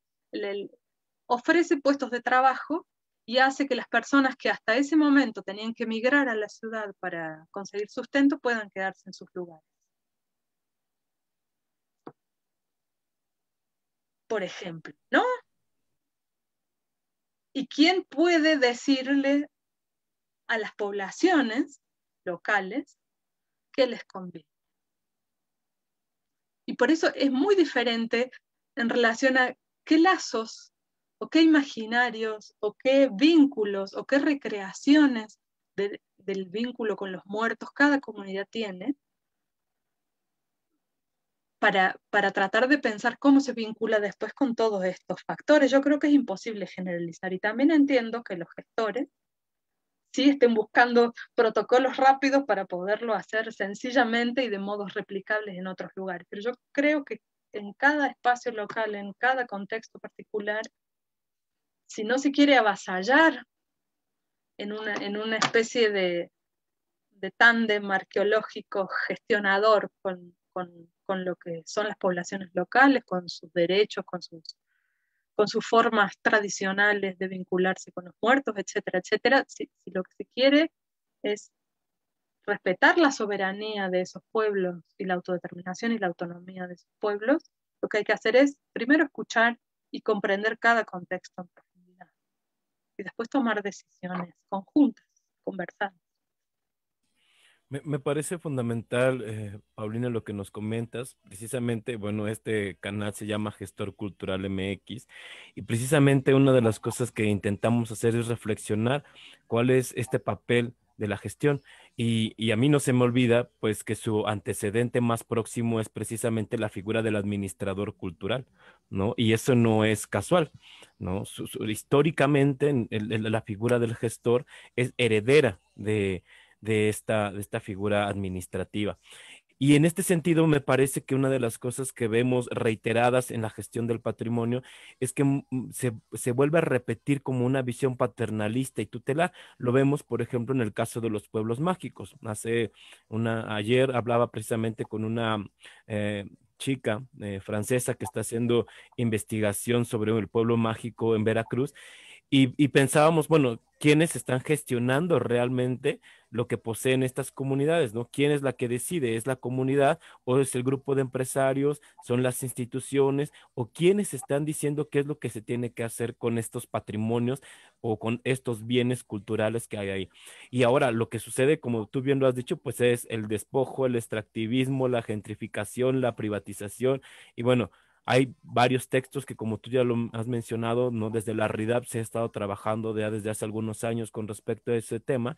ofrece puestos de trabajo y hace que las personas que hasta ese momento tenían que emigrar a la ciudad para conseguir sustento puedan quedarse en sus lugares. Por ejemplo, ¿no? ¿Y quién puede decirle a las poblaciones locales que les conviene? Y por eso es muy diferente en relación a qué lazos o qué imaginarios o qué vínculos o qué recreaciones del vínculo con los muertos cada comunidad tiene para, para, tratar de pensar cómo se vincula después con todos estos factores. Yo creo que es imposible generalizar y también entiendo que los gestores sí estén buscando protocolos rápidos para poderlo hacer sencillamente y de modos replicables en otros lugares. Pero yo creo que en cada espacio local, en cada contexto particular, si no se quiere avasallar en una, especie de, de tándem arqueológico gestionador con, lo que son las poblaciones locales, con sus derechos, con sus formas tradicionales de vincularse con los muertos, etcétera, etcétera, si, lo que se quiere es respetar la soberanía de esos pueblos y la autodeterminación y la autonomía de esos pueblos, lo que hay que hacer es primero escuchar y comprender cada contexto y después tomar decisiones conjuntas, conversar. Me, parece fundamental, eh, Paulina, lo que nos comentas. Precisamente, bueno, este canal se llama Gestor Cultural MX y precisamente una de las cosas que intentamos hacer es reflexionar cuál es este papel de la gestión. Y, y, a mí no se me olvida, pues, que su antecedente más próximo es precisamente la figura del administrador cultural, ¿no? Y eso no es casual, ¿no? históricamente, la figura del gestor es heredera de de esta, de esta figura administrativa. Y en este sentido, me parece que una de las cosas que vemos reiteradas en la gestión del patrimonio es que mm, mm, se, se, vuelve a repetir como una visión paternalista y tutelar. Lo vemos, por ejemplo, en el caso de los pueblos mágicos. Hace una, ayer hablaba precisamente con una eh, chica eh, francesa que está haciendo investigación sobre el pueblo mágico en Veracruz y, pensábamos, bueno, ¿quiénes están gestionando realmente lo que poseen estas comunidades? ¿no? ¿Quién es la que decide? ¿Es la comunidad o es el grupo de empresarios? ¿Son las instituciones? ¿O quiénes están diciendo qué es lo que se tiene que hacer con estos patrimonios o con estos bienes culturales que hay ahí? Y ahora lo que sucede, como tú bien lo has dicho, pues es el despojo, el extractivismo, la gentrificación, la privatización y bueno, hay varios textos que, como tú ya lo has mencionado, ¿no? desde la RIDAP se ha estado trabajando ya desde hace algunos años con respecto a ese tema,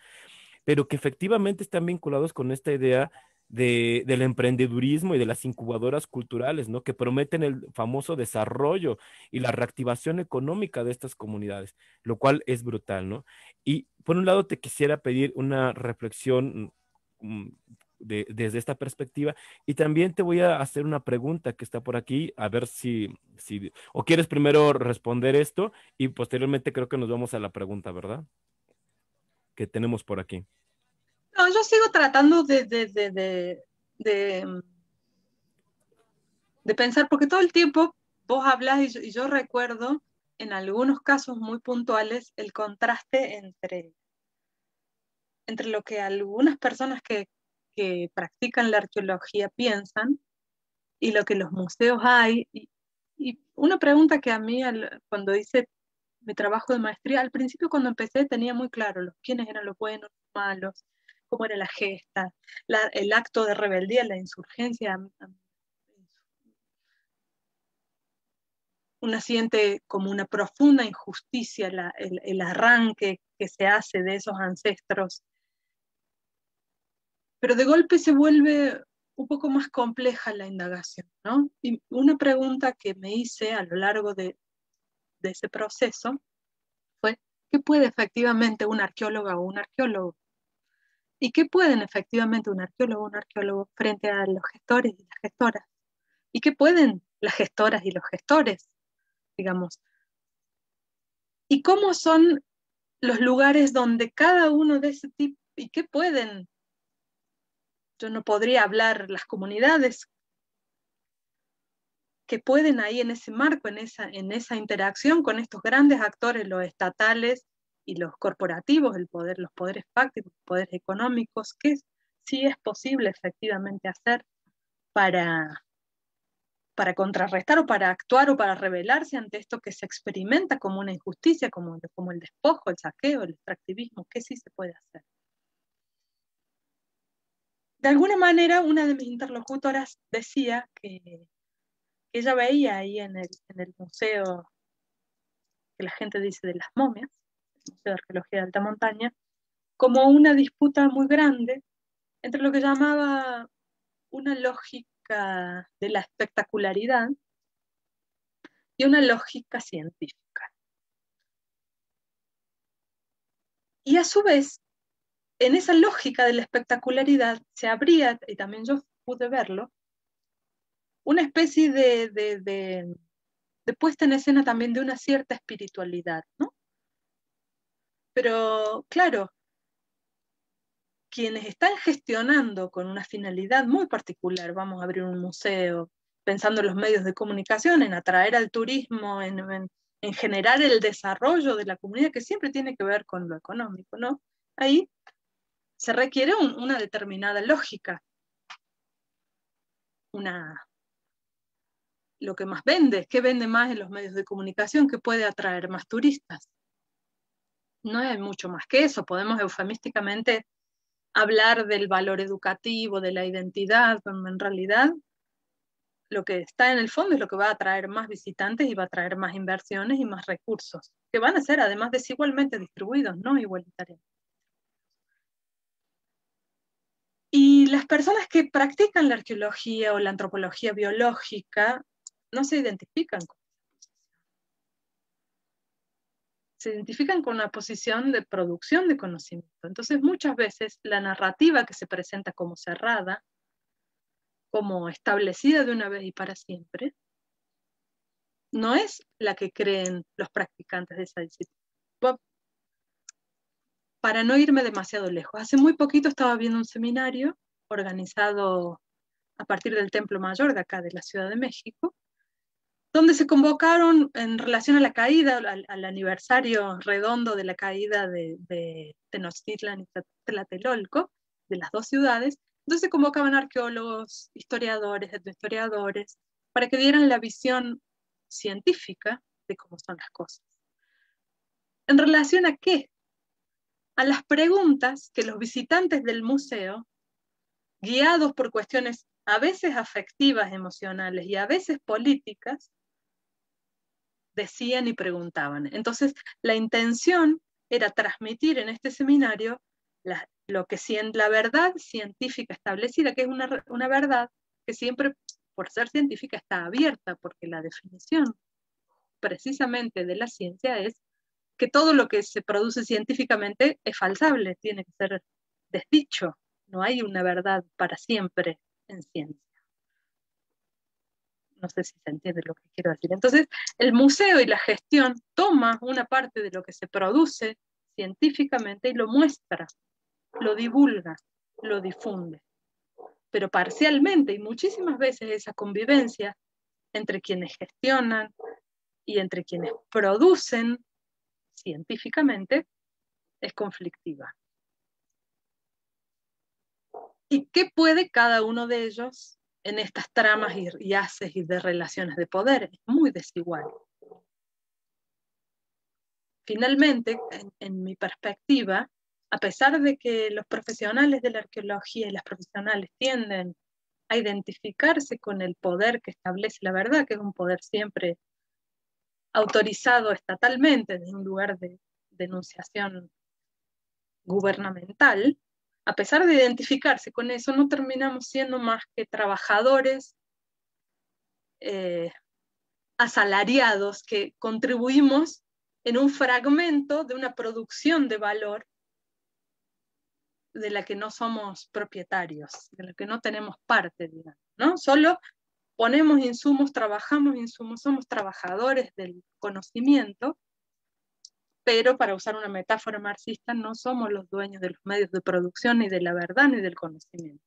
pero que efectivamente están vinculados con esta idea de, del emprendedurismo y de las incubadoras culturales, ¿no? Que prometen el famoso desarrollo y la reactivación económica de estas comunidades, lo cual es brutal, ¿no? Y por un lado te quisiera pedir una reflexión mm, desde esta perspectiva. Y también te voy a hacer una pregunta que está por aquí, a ver si, si, o quieres primero responder esto y posteriormente creo que nos vamos a la pregunta, ¿verdad? Que tenemos por aquí. No, yo sigo tratando de, de, de, de, de pensar, porque todo el tiempo vos hablas y yo, recuerdo en algunos casos muy puntuales el contraste entre, entre lo que algunas personas que, que practican la arqueología piensan y lo que los museos hay. Y, una pregunta que a mí cuando hice mi trabajo de maestría, al principio cuando empecé tenía muy claro los, quiénes eran los buenos, los malos, cómo era la gesta, el acto de rebeldía, la insurgencia. Una siente como una profunda injusticia el, arranque que se hace de esos ancestros. Pero de golpe se vuelve un poco más compleja la indagación, ¿no? Y una pregunta que me hice a lo largo de, ese proceso fue, ¿qué puede efectivamente un arqueóloga o un arqueólogo ¿Y qué pueden efectivamente un arqueólogo o un arqueólogo frente a los gestores y las gestoras? ¿Y qué pueden las gestoras y los gestores, digamos? ¿Y cómo son los lugares donde cada uno de ese tipo, y qué pueden? Yo no podría hablar las comunidades que pueden ahí en ese marco, en esa, en esa interacción con estos grandes actores, los estatales, y los corporativos, el poder, los poderes fácticos, los poderes económicos, ¿qué sí es posible efectivamente hacer para, para contrarrestar o para actuar o para rebelarse ante esto que se experimenta como una injusticia, como, como el despojo, el saqueo, el extractivismo, ¿qué sí se puede hacer? De alguna manera, una de mis interlocutoras decía que, ella veía ahí en el, el museo que la gente dice de las momias, de Arqueología de Alta Montaña, como una disputa muy grande entre lo que llamaba una lógica de la espectacularidad y una lógica científica. Y a su vez, en esa lógica de la espectacularidad se abría, y también yo pude verlo, una especie de, de, de puesta en escena también de una cierta espiritualidad, ¿no? Pero claro, quienes están gestionando con una finalidad muy particular, vamos a abrir un museo, pensando en los medios de comunicación, en atraer al turismo, en, generar el desarrollo de la comunidad, que siempre tiene que ver con lo económico, ¿no? Ahí se requiere una determinada lógica, una, lo que más vende, qué vende más en los medios de comunicación, que puede atraer más turistas no hay mucho más que eso. Podemos eufemísticamente hablar del valor educativo, de la identidad, cuando en realidad lo que está en el fondo es lo que va a atraer más visitantes y va a traer más inversiones y más recursos, que van a ser además desigualmente distribuidos, no igualitariamente. Y las personas que practican la arqueología o la antropología biológica no se identifican con se identifican con una posición de producción de conocimiento. Entonces, muchas veces la narrativa que se presenta como cerrada, como establecida de una vez y para siempre, no es la que creen los practicantes de esa disciplina. Para no irme demasiado lejos, hace muy poquito estaba viendo un seminario organizado a partir del Templo Mayor de acá de la Ciudad de México, donde se convocaron en relación a la caída, al, aniversario redondo de la caída de, de Tenochtitlan y Tlatelolco, de las dos ciudades, entonces se convocaban arqueólogos, historiadores, etnohistoriadores, para que dieran la visión científica de cómo son las cosas. ¿En relación a qué? A las preguntas que los visitantes del museo, guiados por cuestiones a veces afectivas, emocionales y a veces políticas, decían y preguntaban. Entonces, la intención era transmitir en este seminario la, lo que la verdad científica establecida, que es una, una verdad que siempre, por ser científica, está abierta, porque la definición precisamente de la ciencia es que todo lo que se produce científicamente es falsable, tiene que ser desdicho, No hay una verdad para siempre en ciencia. No sé si se entiende lo que quiero decir. Entonces, el museo y la gestión toma una parte de lo que se produce científicamente y lo muestra, lo divulga, lo difunde. Pero parcialmente y muchísimas veces esa convivencia entre quienes gestionan y entre quienes producen científicamente es conflictiva. ¿Y qué puede cada uno de ellos en estas tramas y, haces y de relaciones de poder? Es muy desigual. Finalmente, en, mi perspectiva, a pesar de que los profesionales de la arqueología y las profesionales tienden a identificarse con el poder que establece la verdad, que es un poder siempre autorizado estatalmente desde un lugar de denunciación gubernamental, a pesar de identificarse con eso, no terminamos siendo más que trabajadores eh, asalariados que contribuimos en un fragmento de una producción de valor de la que no somos propietarios, de la que no tenemos parte, digamos, ¿no? Solo ponemos insumos, trabajamos insumos, somos trabajadores del conocimiento, pero para usar una metáfora marxista, no somos los dueños de los medios de producción, ni de la verdad, ni del conocimiento.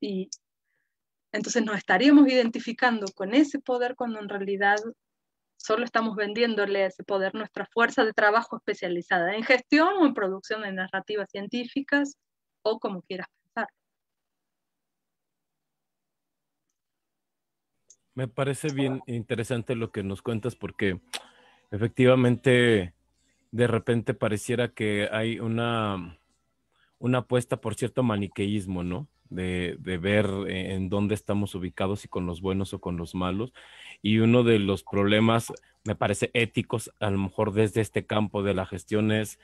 Y entonces nos estaríamos identificando con ese poder cuando en realidad solo estamos vendiéndole a ese poder nuestra fuerza de trabajo especializada en gestión o en producción de narrativas científicas o como quieras. Me parece bien interesante lo que nos cuentas porque efectivamente de repente pareciera que hay una, una apuesta por cierto maniqueísmo, ¿no? De, de, ver en dónde estamos ubicados, si con los buenos o con los malos. Y uno de los problemas, me parece, éticos, a lo mejor desde este campo de la gestión es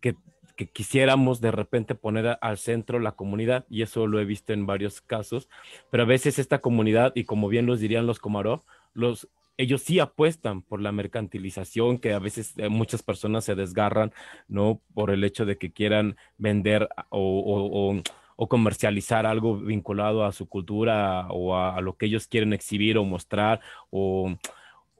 que, que quisiéramos de repente poner al centro la comunidad, y eso lo he visto en varios casos, pero a veces esta comunidad, y como bien los dirían los Komarov, los ellos sí apuestan por la mercantilización, que a veces eh, muchas personas se desgarran, ¿no? Por el hecho de que quieran vender o, comercializar algo vinculado a su cultura o a, lo que ellos quieren exhibir o mostrar o,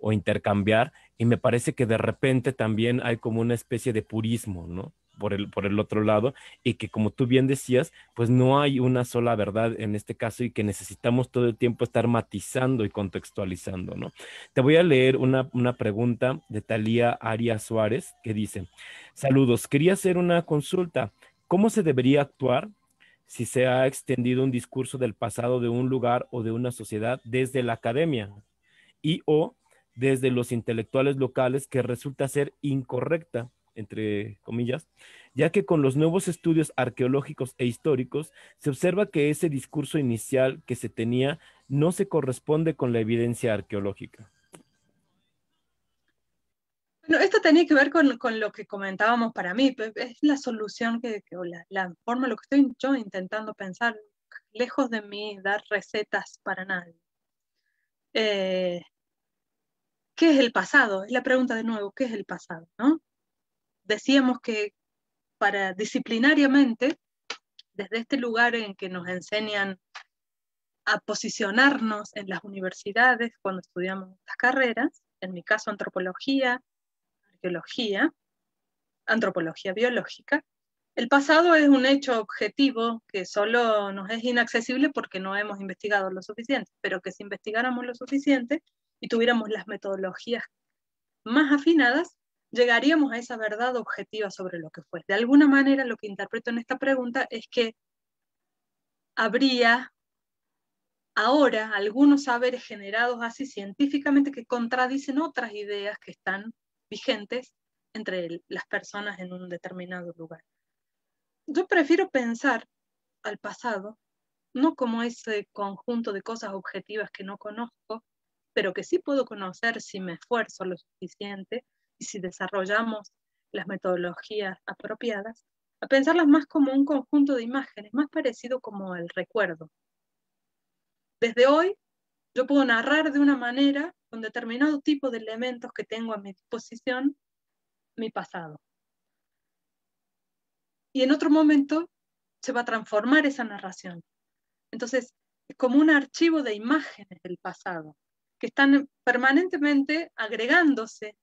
o intercambiar. Y me parece que de repente también hay como una especie de purismo, ¿no? Por el, por el otro lado y que como tú bien decías, pues no hay una sola verdad en este caso y que necesitamos todo el tiempo estar matizando y contextualizando, ¿no? Te voy a leer una, una pregunta de Talía Arias Suárez que dice, saludos, quería hacer una consulta, ¿cómo se debería actuar si se ha extendido un discurso del pasado de un lugar o de una sociedad desde la academia y o desde los intelectuales locales que resulta ser incorrecta? Entre comillas, ya que con los nuevos estudios arqueológicos e históricos se observa que ese discurso inicial que se tenía no se corresponde con la evidencia arqueológica. Esto tenía que ver con, lo que comentábamos para mí, es la solución que, la, forma, lo que estoy yo intentando pensar, lejos de mí dar recetas para nadie. Eh, ¿Qué es el pasado? Es la pregunta de nuevo, ¿qué es el pasado? ¿no? Decíamos que para disciplinariamente, desde este lugar en que nos enseñan a posicionarnos en las universidades cuando estudiamos estas carreras, en mi caso antropología, arqueología, antropología biológica, el pasado es un hecho objetivo que solo nos es inaccesible porque no hemos investigado lo suficiente, pero que si investigáramos lo suficiente y tuviéramos las metodologías más afinadas, llegaríamos a esa verdad objetiva sobre lo que fue. De alguna manera, lo que interpreto en esta pregunta es que habría ahora algunos saberes generados así científicamente que contradicen otras ideas que están vigentes entre las personas en un determinado lugar. Yo prefiero pensar al pasado no como ese conjunto de cosas objetivas que no conozco, pero que sí puedo conocer si me esfuerzo lo suficiente y si desarrollamos las metodologías apropiadas, a pensarlas más como un conjunto de imágenes, más parecido como el recuerdo. Desde hoy, yo puedo narrar de una manera, con determinado tipo de elementos que tengo a mi disposición, mi pasado. Y en otro momento, se va a transformar esa narración. Entonces, es como un archivo de imágenes del pasado, que están permanentemente agregándose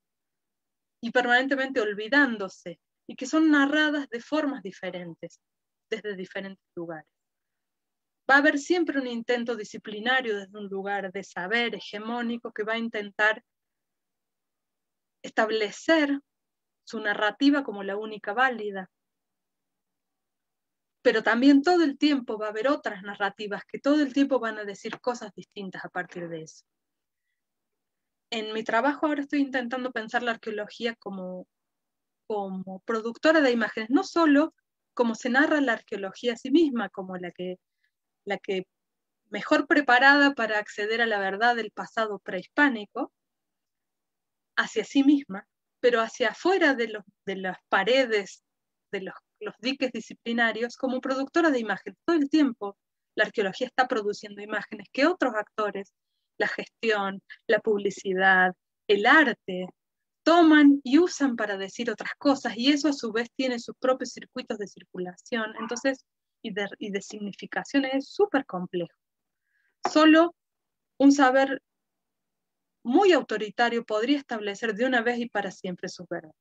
y permanentemente olvidándose, y que son narradas de formas diferentes, desde diferentes lugares. Va a haber siempre un intento disciplinario desde un lugar de saber hegemónico que va a intentar establecer su narrativa como la única válida. Pero también todo el tiempo va a haber otras narrativas que todo el tiempo van a decir cosas distintas a partir de eso. En mi trabajo ahora estoy intentando pensar la arqueología como, como productora de imágenes, no solo como se narra la arqueología a sí misma, como la que, la que mejor preparada para acceder a la verdad del pasado prehispánico, hacia sí misma, pero hacia afuera de, los, de las paredes, de los, los diques disciplinarios, como productora de imágenes. Todo el tiempo la arqueología está produciendo imágenes que otros actores, la gestión, la publicidad, el arte, toman y usan para decir otras cosas y eso a su vez tiene sus propios circuitos de circulación entonces y de, y de significación es súper complejo. Solo un saber muy autoritario podría establecer de una vez y para siempre sus verdades.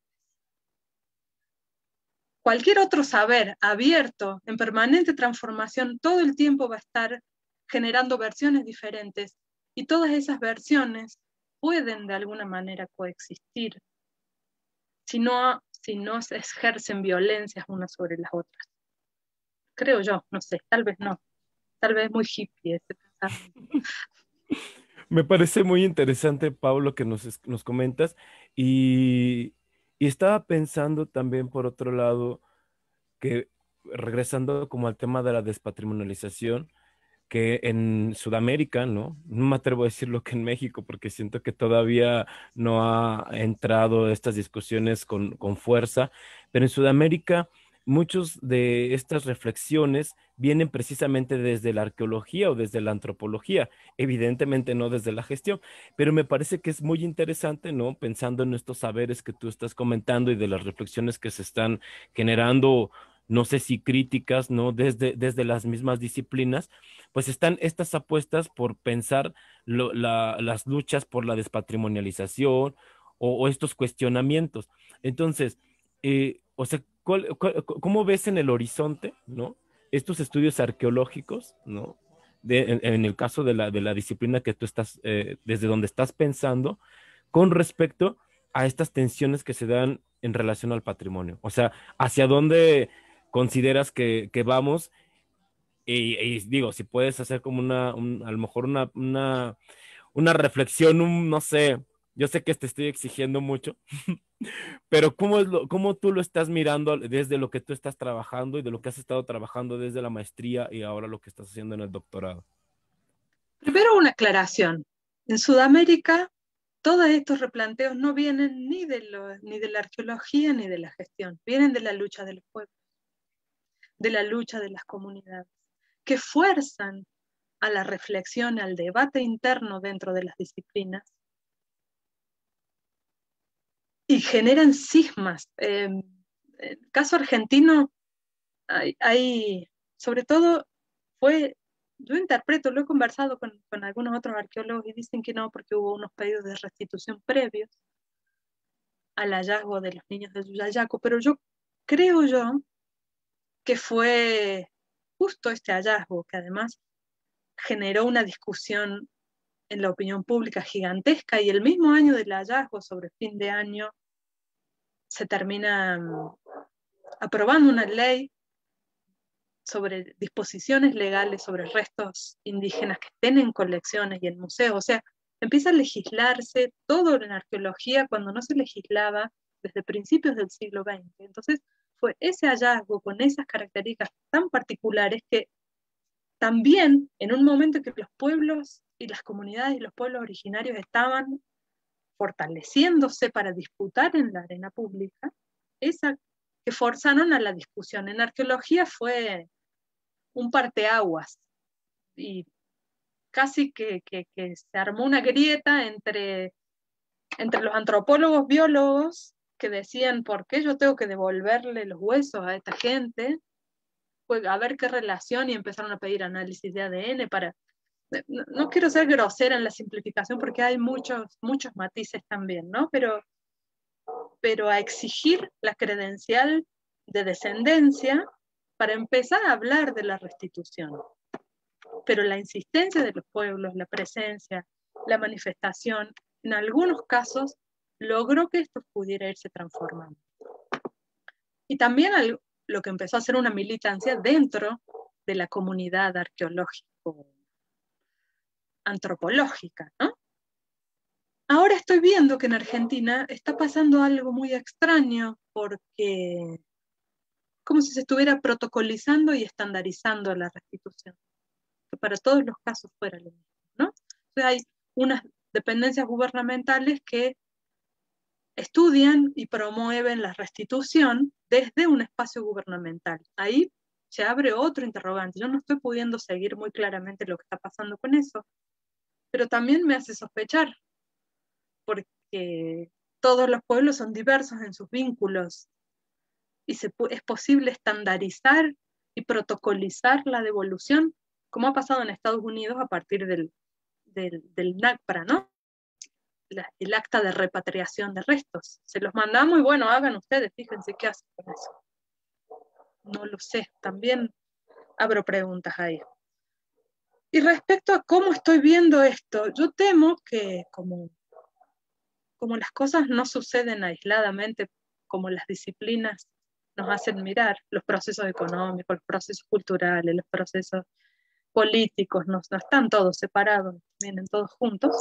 Cualquier otro saber abierto, en permanente transformación, todo el tiempo va a estar generando versiones diferentes y todas esas versiones pueden de alguna manera coexistir si no, si no se ejercen violencias unas sobre las otras. Creo yo, no sé, tal vez no, tal vez muy hippie ese. Me parece muy interesante, Pablo, que nos, nos comentas. Y, y, estaba pensando también, por otro lado, que regresando como al tema de la despatrimonialización, que en Sudamérica, ¿no? No me atrevo a decir lo que en México, porque siento que todavía no ha entrado estas discusiones con, con fuerza, pero en Sudamérica muchas de estas reflexiones vienen precisamente desde la arqueología o desde la antropología, evidentemente no desde la gestión, pero me parece que es muy interesante, ¿no? Pensando en estos saberes que tú estás comentando y de las reflexiones que se están generando, no sé si críticas, ¿no? Desde, desde las mismas disciplinas, pues están estas apuestas por pensar las luchas por la despatrimonialización o, estos cuestionamientos. Entonces, eh, o sea, cómo ves en el horizonte, ¿no? Estos estudios arqueológicos, ¿no? en, el caso de la, de la disciplina que tú estás, eh, desde donde estás pensando, con respecto a estas tensiones que se dan en relación al patrimonio. O sea, hacia dónde consideras que, vamos y, digo, si puedes hacer como una, a lo mejor una, una, una reflexión, un, no sé, yo sé que te estoy exigiendo mucho, pero ¿cómo, es lo, ¿cómo tú lo estás mirando desde lo que tú estás trabajando y de lo que has estado trabajando desde la maestría y ahora lo que estás haciendo en el doctorado? Primero una aclaración. En Sudamérica, todos estos replanteos no vienen ni de, lo, ni de la arqueología ni de la gestión, vienen de la lucha del pueblo, de la lucha de las comunidades, que fuerzan a la reflexión, al debate interno dentro de las disciplinas y generan cismas. en el caso argentino, hay, sobre todo, fue, yo interpreto, lo he conversado con, con, algunos otros arqueólogos y dicen que no, porque hubo unos pedidos de restitución previos al hallazgo de los niños de Yuyayaco, pero yo creo yo que fue justo este hallazgo, que además generó una discusión en la opinión pública gigantesca y el mismo año del hallazgo, sobre fin de año, se termina mm, aprobando una ley sobre disposiciones legales sobre restos indígenas que estén en colecciones y en museos. O sea, empieza a legislarse todo en arqueología cuando no se legislaba desde principios del siglo XX. Entonces, fue ese hallazgo con esas características tan particulares que también en un momento en que los pueblos y las comunidades y los pueblos originarios estaban fortaleciéndose para disputar en la arena pública, esa que forzaron a la discusión. En arqueología fue un parteaguas y casi que, se armó una grieta entre, entre los antropólogos biólogos que decían, ¿por qué yo tengo que devolverle los huesos a esta gente? fue a ver qué relación y empezaron a pedir análisis de ADN para... No, quiero ser grosera en la simplificación porque hay muchos, muchos matices también, ¿no? Pero, pero a exigir la credencial de descendencia para empezar a hablar de la restitución. Pero la insistencia de los pueblos, la presencia, la manifestación, en algunos casos logró que esto pudiera irse transformando. Y también lo que empezó a ser una militancia dentro de la comunidad arqueológico antropológica, Ahora estoy viendo que en Argentina está pasando algo muy extraño porque como si se estuviera protocolizando y estandarizando la restitución, que para todos los casos fuera lo mismo, ¿no? hay unas dependencias gubernamentales que estudian y promueven la restitución desde un espacio gubernamental. Ahí se abre otro interrogante. Yo no estoy pudiendo seguir muy claramente lo que está pasando con eso, pero también me hace sospechar, porque todos los pueblos son diversos en sus vínculos y es posible estandarizar y protocolizar la devolución, como ha pasado en Estados Unidos a partir del, del, del NACPRA, ¿no? El acta de repatriación de restos. Se los mandamos y bueno, hagan ustedes, fíjense qué hacen con eso. No lo sé, también abro preguntas ahí. Y respecto a cómo estoy viendo esto, yo temo que como, como las cosas no suceden aisladamente, como las disciplinas nos hacen mirar, los procesos económicos, los procesos culturales, los procesos políticos, no, no están todos separados, vienen todos juntos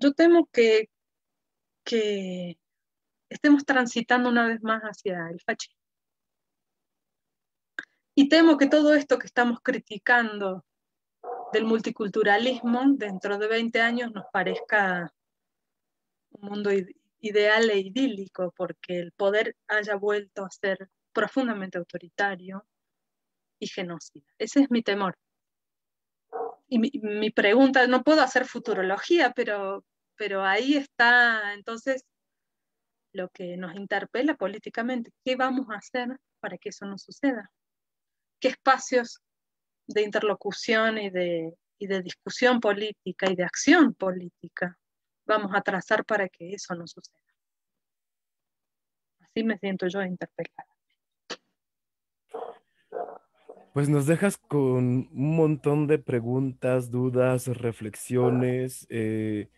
yo temo que, estemos transitando una vez más hacia el fascismo. Y temo que todo esto que estamos criticando del multiculturalismo dentro de 20 años nos parezca un mundo ideal e idílico, porque el poder haya vuelto a ser profundamente autoritario y genocida. Ese es mi temor. Y mi, pregunta, no puedo hacer futurología, pero, pero ahí está entonces lo que nos interpela políticamente. ¿Qué vamos a hacer para que eso no suceda? ¿Qué espacios de interlocución y de, y de discusión política y de acción política vamos a trazar para que eso no suceda? Así me siento yo interpelada. Pues nos dejas con un montón de preguntas, dudas, reflexiones, eh,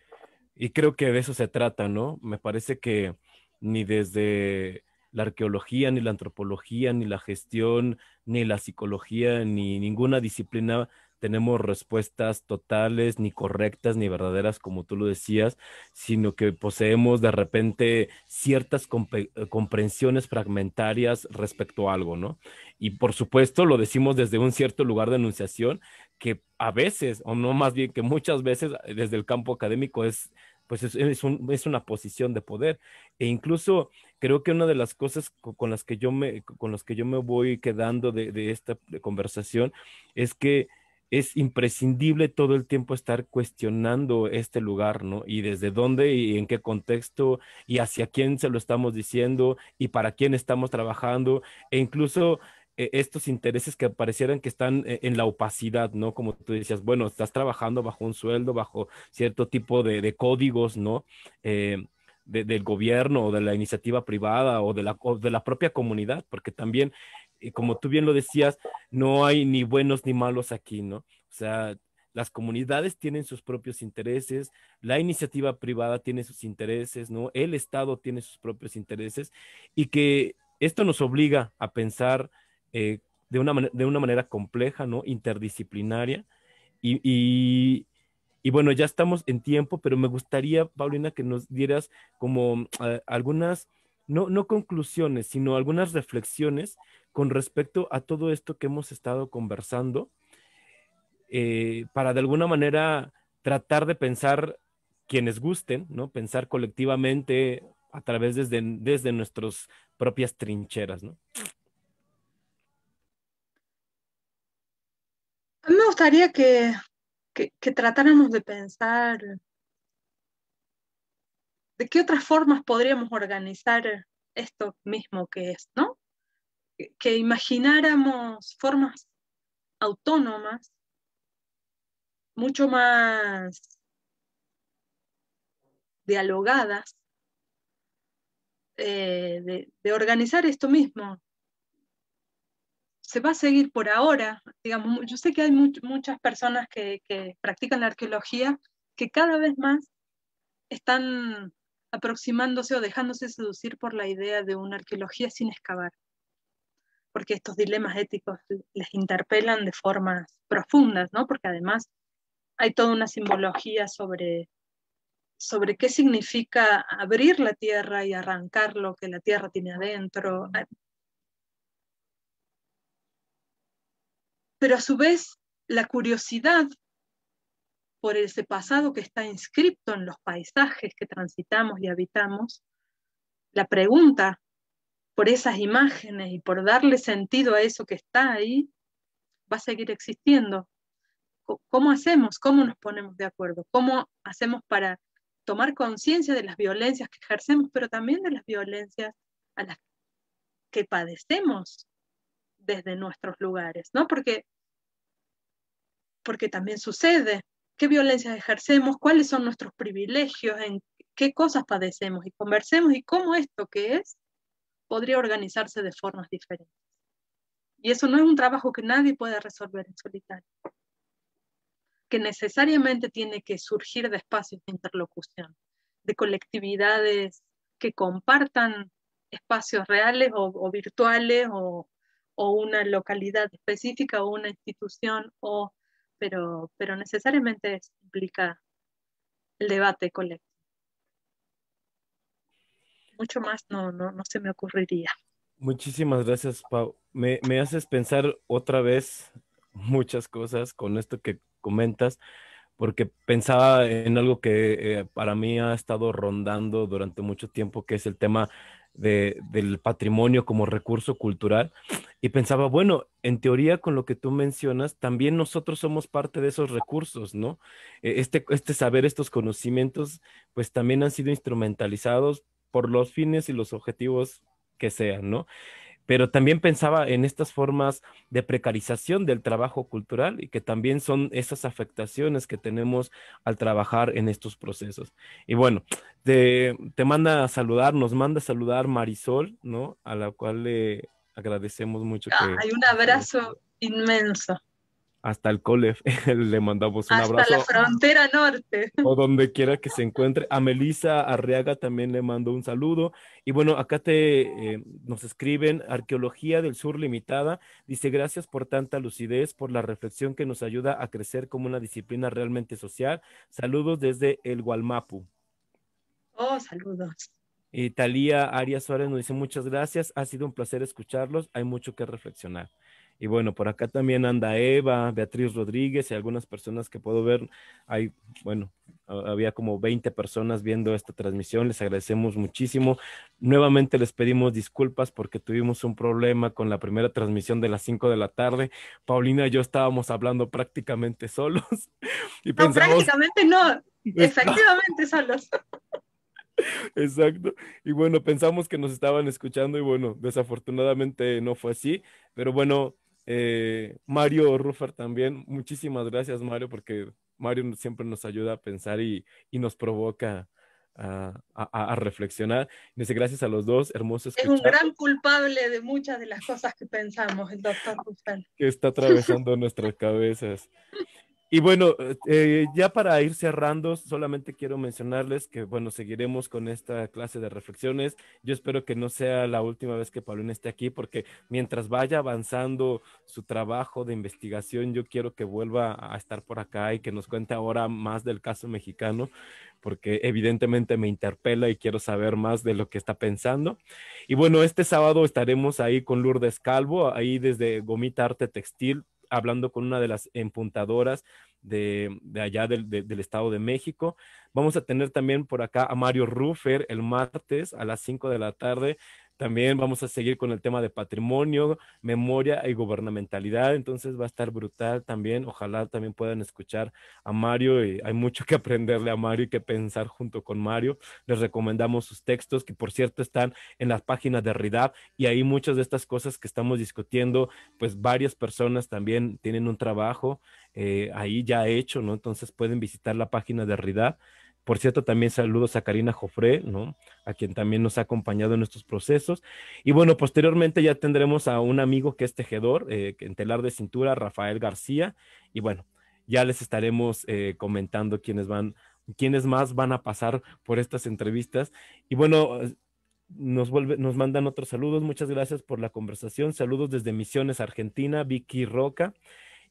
y creo que de eso se trata, ¿no? Me parece que ni desde la arqueología, ni la antropología, ni la gestión, ni la psicología, ni ninguna disciplina tenemos respuestas totales, ni correctas, ni verdaderas, como tú lo decías, sino que poseemos de repente ciertas eh, comprensiones fragmentarias respecto a algo, ¿no? Y por supuesto lo decimos desde un cierto lugar de enunciación que a veces, o no más bien que muchas veces desde el campo académico es pues es, es, una posición de poder. E incluso creo que una de las cosas con las que yo me, con las que yo me voy quedando de, de esta conversación es que es imprescindible todo el tiempo estar cuestionando este lugar, ¿no? Y desde dónde y en qué contexto y hacia quién se lo estamos diciendo y para quién estamos trabajando e incluso eh, estos intereses que parecieran que están eh, en la opacidad, ¿no? Como tú decías, bueno, estás trabajando bajo un sueldo, bajo cierto tipo de, códigos, ¿no? Eh, del gobierno o de la iniciativa privada o de la, de la propia comunidad, porque también y como tú bien lo decías, no hay ni buenos ni malos aquí, ¿no? O sea, las comunidades tienen sus propios intereses, la iniciativa privada tiene sus intereses, ¿no? El Estado tiene sus propios intereses y que esto nos obliga a pensar eh, de, una de una manera compleja, ¿no? Interdisciplinaria. Y, bueno, ya estamos en tiempo, pero me gustaría, Paulina, que nos dieras como eh, algunas, no, no conclusiones, sino algunas reflexiones con respecto a todo esto que hemos estado conversando, eh, para de alguna manera tratar de pensar quienes gusten, ¿no? Pensar colectivamente a través desde, desde nuestras propias trincheras, ¿no? A mí me gustaría que, que tratáramos de pensar de qué otras formas podríamos organizar esto mismo que es, ¿no? que imagináramos formas autónomas, mucho más dialogadas, eh, de, organizar esto mismo. Se va a seguir por ahora, digamos, yo sé que hay muchas personas que, practican la arqueología que cada vez más están aproximándose o dejándose seducir por la idea de una arqueología sin excavar, porque estos dilemas éticos les interpelan de formas profundas, ¿no? Porque además hay toda una simbología sobre, sobre qué significa abrir la tierra y arrancar lo que la tierra tiene adentro. Pero a su vez, la curiosidad por ese pasado que está inscrito en los paisajes que transitamos y habitamos, la pregunta por esas imágenes y por darle sentido a eso que está ahí, va a seguir existiendo. ¿Cómo hacemos? ¿Cómo nos ponemos de acuerdo? ¿Cómo hacemos para tomar conciencia de las violencias que ejercemos, pero también de las violencias a las que padecemos desde nuestros lugares, ¿no? Porque, porque también sucede. Qué violencias ejercemos, cuáles son nuestros privilegios, en qué cosas padecemos y conversemos y cómo esto que es podría organizarse de formas diferentes. Y eso no es un trabajo que nadie puede resolver en solitario, que necesariamente tiene que surgir de espacios de interlocución, de colectividades que compartan espacios reales o, virtuales o, o una localidad específica o una institución o pero, pero necesariamente implica el debate colectivo. Mucho más no, no, no se me ocurriría. Muchísimas gracias, Pau. Me, me, haces pensar otra vez muchas cosas con esto que comentas, porque pensaba en algo que eh, para mí ha estado rondando durante mucho tiempo, que es el tema del patrimonio como recurso cultural y pensaba, bueno, en teoría con lo que tú mencionas, también nosotros somos parte de esos recursos, ¿no? E, este, este saber, estos conocimientos, pues también han sido instrumentalizados por los fines y los objetivos que sean, ¿no? Pero también pensaba en estas formas de precarización del trabajo cultural y que también son esas afectaciones que tenemos al trabajar en estos procesos. Y bueno, te, manda a saludar, nos manda a saludar Marisol, ¿no? A la cual le agradecemos mucho. Hay un abrazo inmenso hasta el COLEF le mandamos un abrazo. Hasta la frontera norte. O donde quiera que se encuentre. A Melisa Arriaga también le mando un saludo. Y bueno, acá te eh, nos escriben Arqueología del Sur Limitada. Dice, gracias por tanta lucidez, por la reflexión que nos ayuda a crecer como una disciplina realmente social. Saludos desde el Gualmapu. Oh, saludos. Y Talía Arias Suárez nos dice, muchas gracias. Ha sido un placer escucharlos. Hay mucho que reflexionar. Y bueno, por acá también anda Eva, Beatriz Rodríguez y algunas personas que puedo ver. Hay, bueno, había como 20 personas viendo esta transmisión. Les agradecemos muchísimo. Nuevamente les pedimos disculpas porque tuvimos un problema con la primera transmisión de las 5 de la tarde. Paulina y yo estábamos hablando prácticamente solos. Y no, prácticamente no, efectivamente solos. Exacto. Y bueno, pensamos que nos estaban escuchando y bueno, desafortunadamente no fue así. Pero bueno, eh, Mario Ruffer también, muchísimas gracias Mario, porque Mario siempre nos ayuda a pensar y, nos provoca a, reflexionar. Dice gracias a los dos, hermosos. Es un gran culpable de muchas de las cosas que pensamos, el doctor Ruffer. Que está atravesando nuestras cabezas. Y bueno, eh, ya para ir cerrando, solamente quiero mencionarles que, bueno, seguiremos con esta clase de reflexiones. Yo espero que no sea la última vez que Paulina esté aquí, porque mientras vaya avanzando su trabajo de investigación, yo quiero que vuelva a estar por acá y que nos cuente ahora más del caso mexicano, porque evidentemente me interpela y quiero saber más de lo que está pensando. Y bueno, este sábado estaremos ahí con Lourdes Calvo, ahí desde Gomita Arte Textil hablando con una de las empuntadoras de, allá del, Estado de México. Vamos a tener también por acá a Mario Ruffer el martes a las 5 de la tarde También vamos a seguir con el tema de patrimonio, memoria y gubernamentalidad. Entonces va a estar brutal también. Ojalá también puedan escuchar a Mario. Y hay mucho que aprenderle a Mario y que pensar junto con Mario. Les recomendamos sus textos, que por cierto están en las páginas de RIDAP y ahí muchas de estas cosas que estamos discutiendo, pues varias personas también tienen un trabajo eh, ahí ya hecho, ¿no? Entonces pueden visitar la página de RIDAP por cierto, también saludos a Karina Jofré, ¿no? A quien también nos ha acompañado en estos procesos. Y bueno, posteriormente ya tendremos a un amigo que es tejedor, eh, en telar de cintura, Rafael García. Y bueno, ya les estaremos eh, comentando quiénes van, quiénes más van a pasar por estas entrevistas. Y bueno, nos, vuelve, nos mandan otros saludos. Muchas gracias por la conversación. Saludos desde Misiones, Argentina, Vicky Roca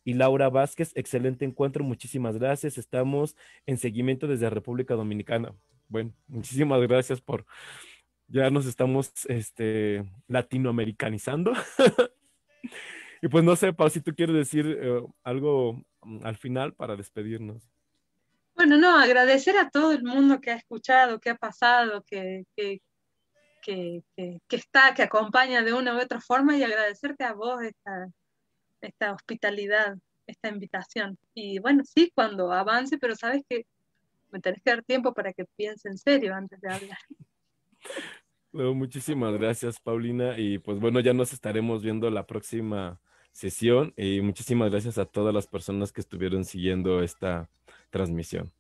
y Laura Vázquez. Excelente encuentro, muchísimas gracias. Estamos en seguimiento desde República Dominicana. Bueno, muchísimas gracias por, ya nos estamos este, latinoamericanizando. y pues no sé, Pau, si tú quieres decir eh, algo mm, al final para despedirnos. Bueno, no, agradecer a todo el mundo que ha escuchado, que ha pasado, que, que, que, que, está, que acompaña de una u otra forma y agradecerte a vos esta, esta hospitalidad, esta invitación. Y bueno, sí, cuando avance, pero sabes que me tenés que dar tiempo para que piense en serio antes de hablar. muchísimas gracias, Paulina. Y pues bueno, ya nos estaremos viendo la próxima sesión. Y muchísimas gracias a todas las personas que estuvieron siguiendo esta transmisión.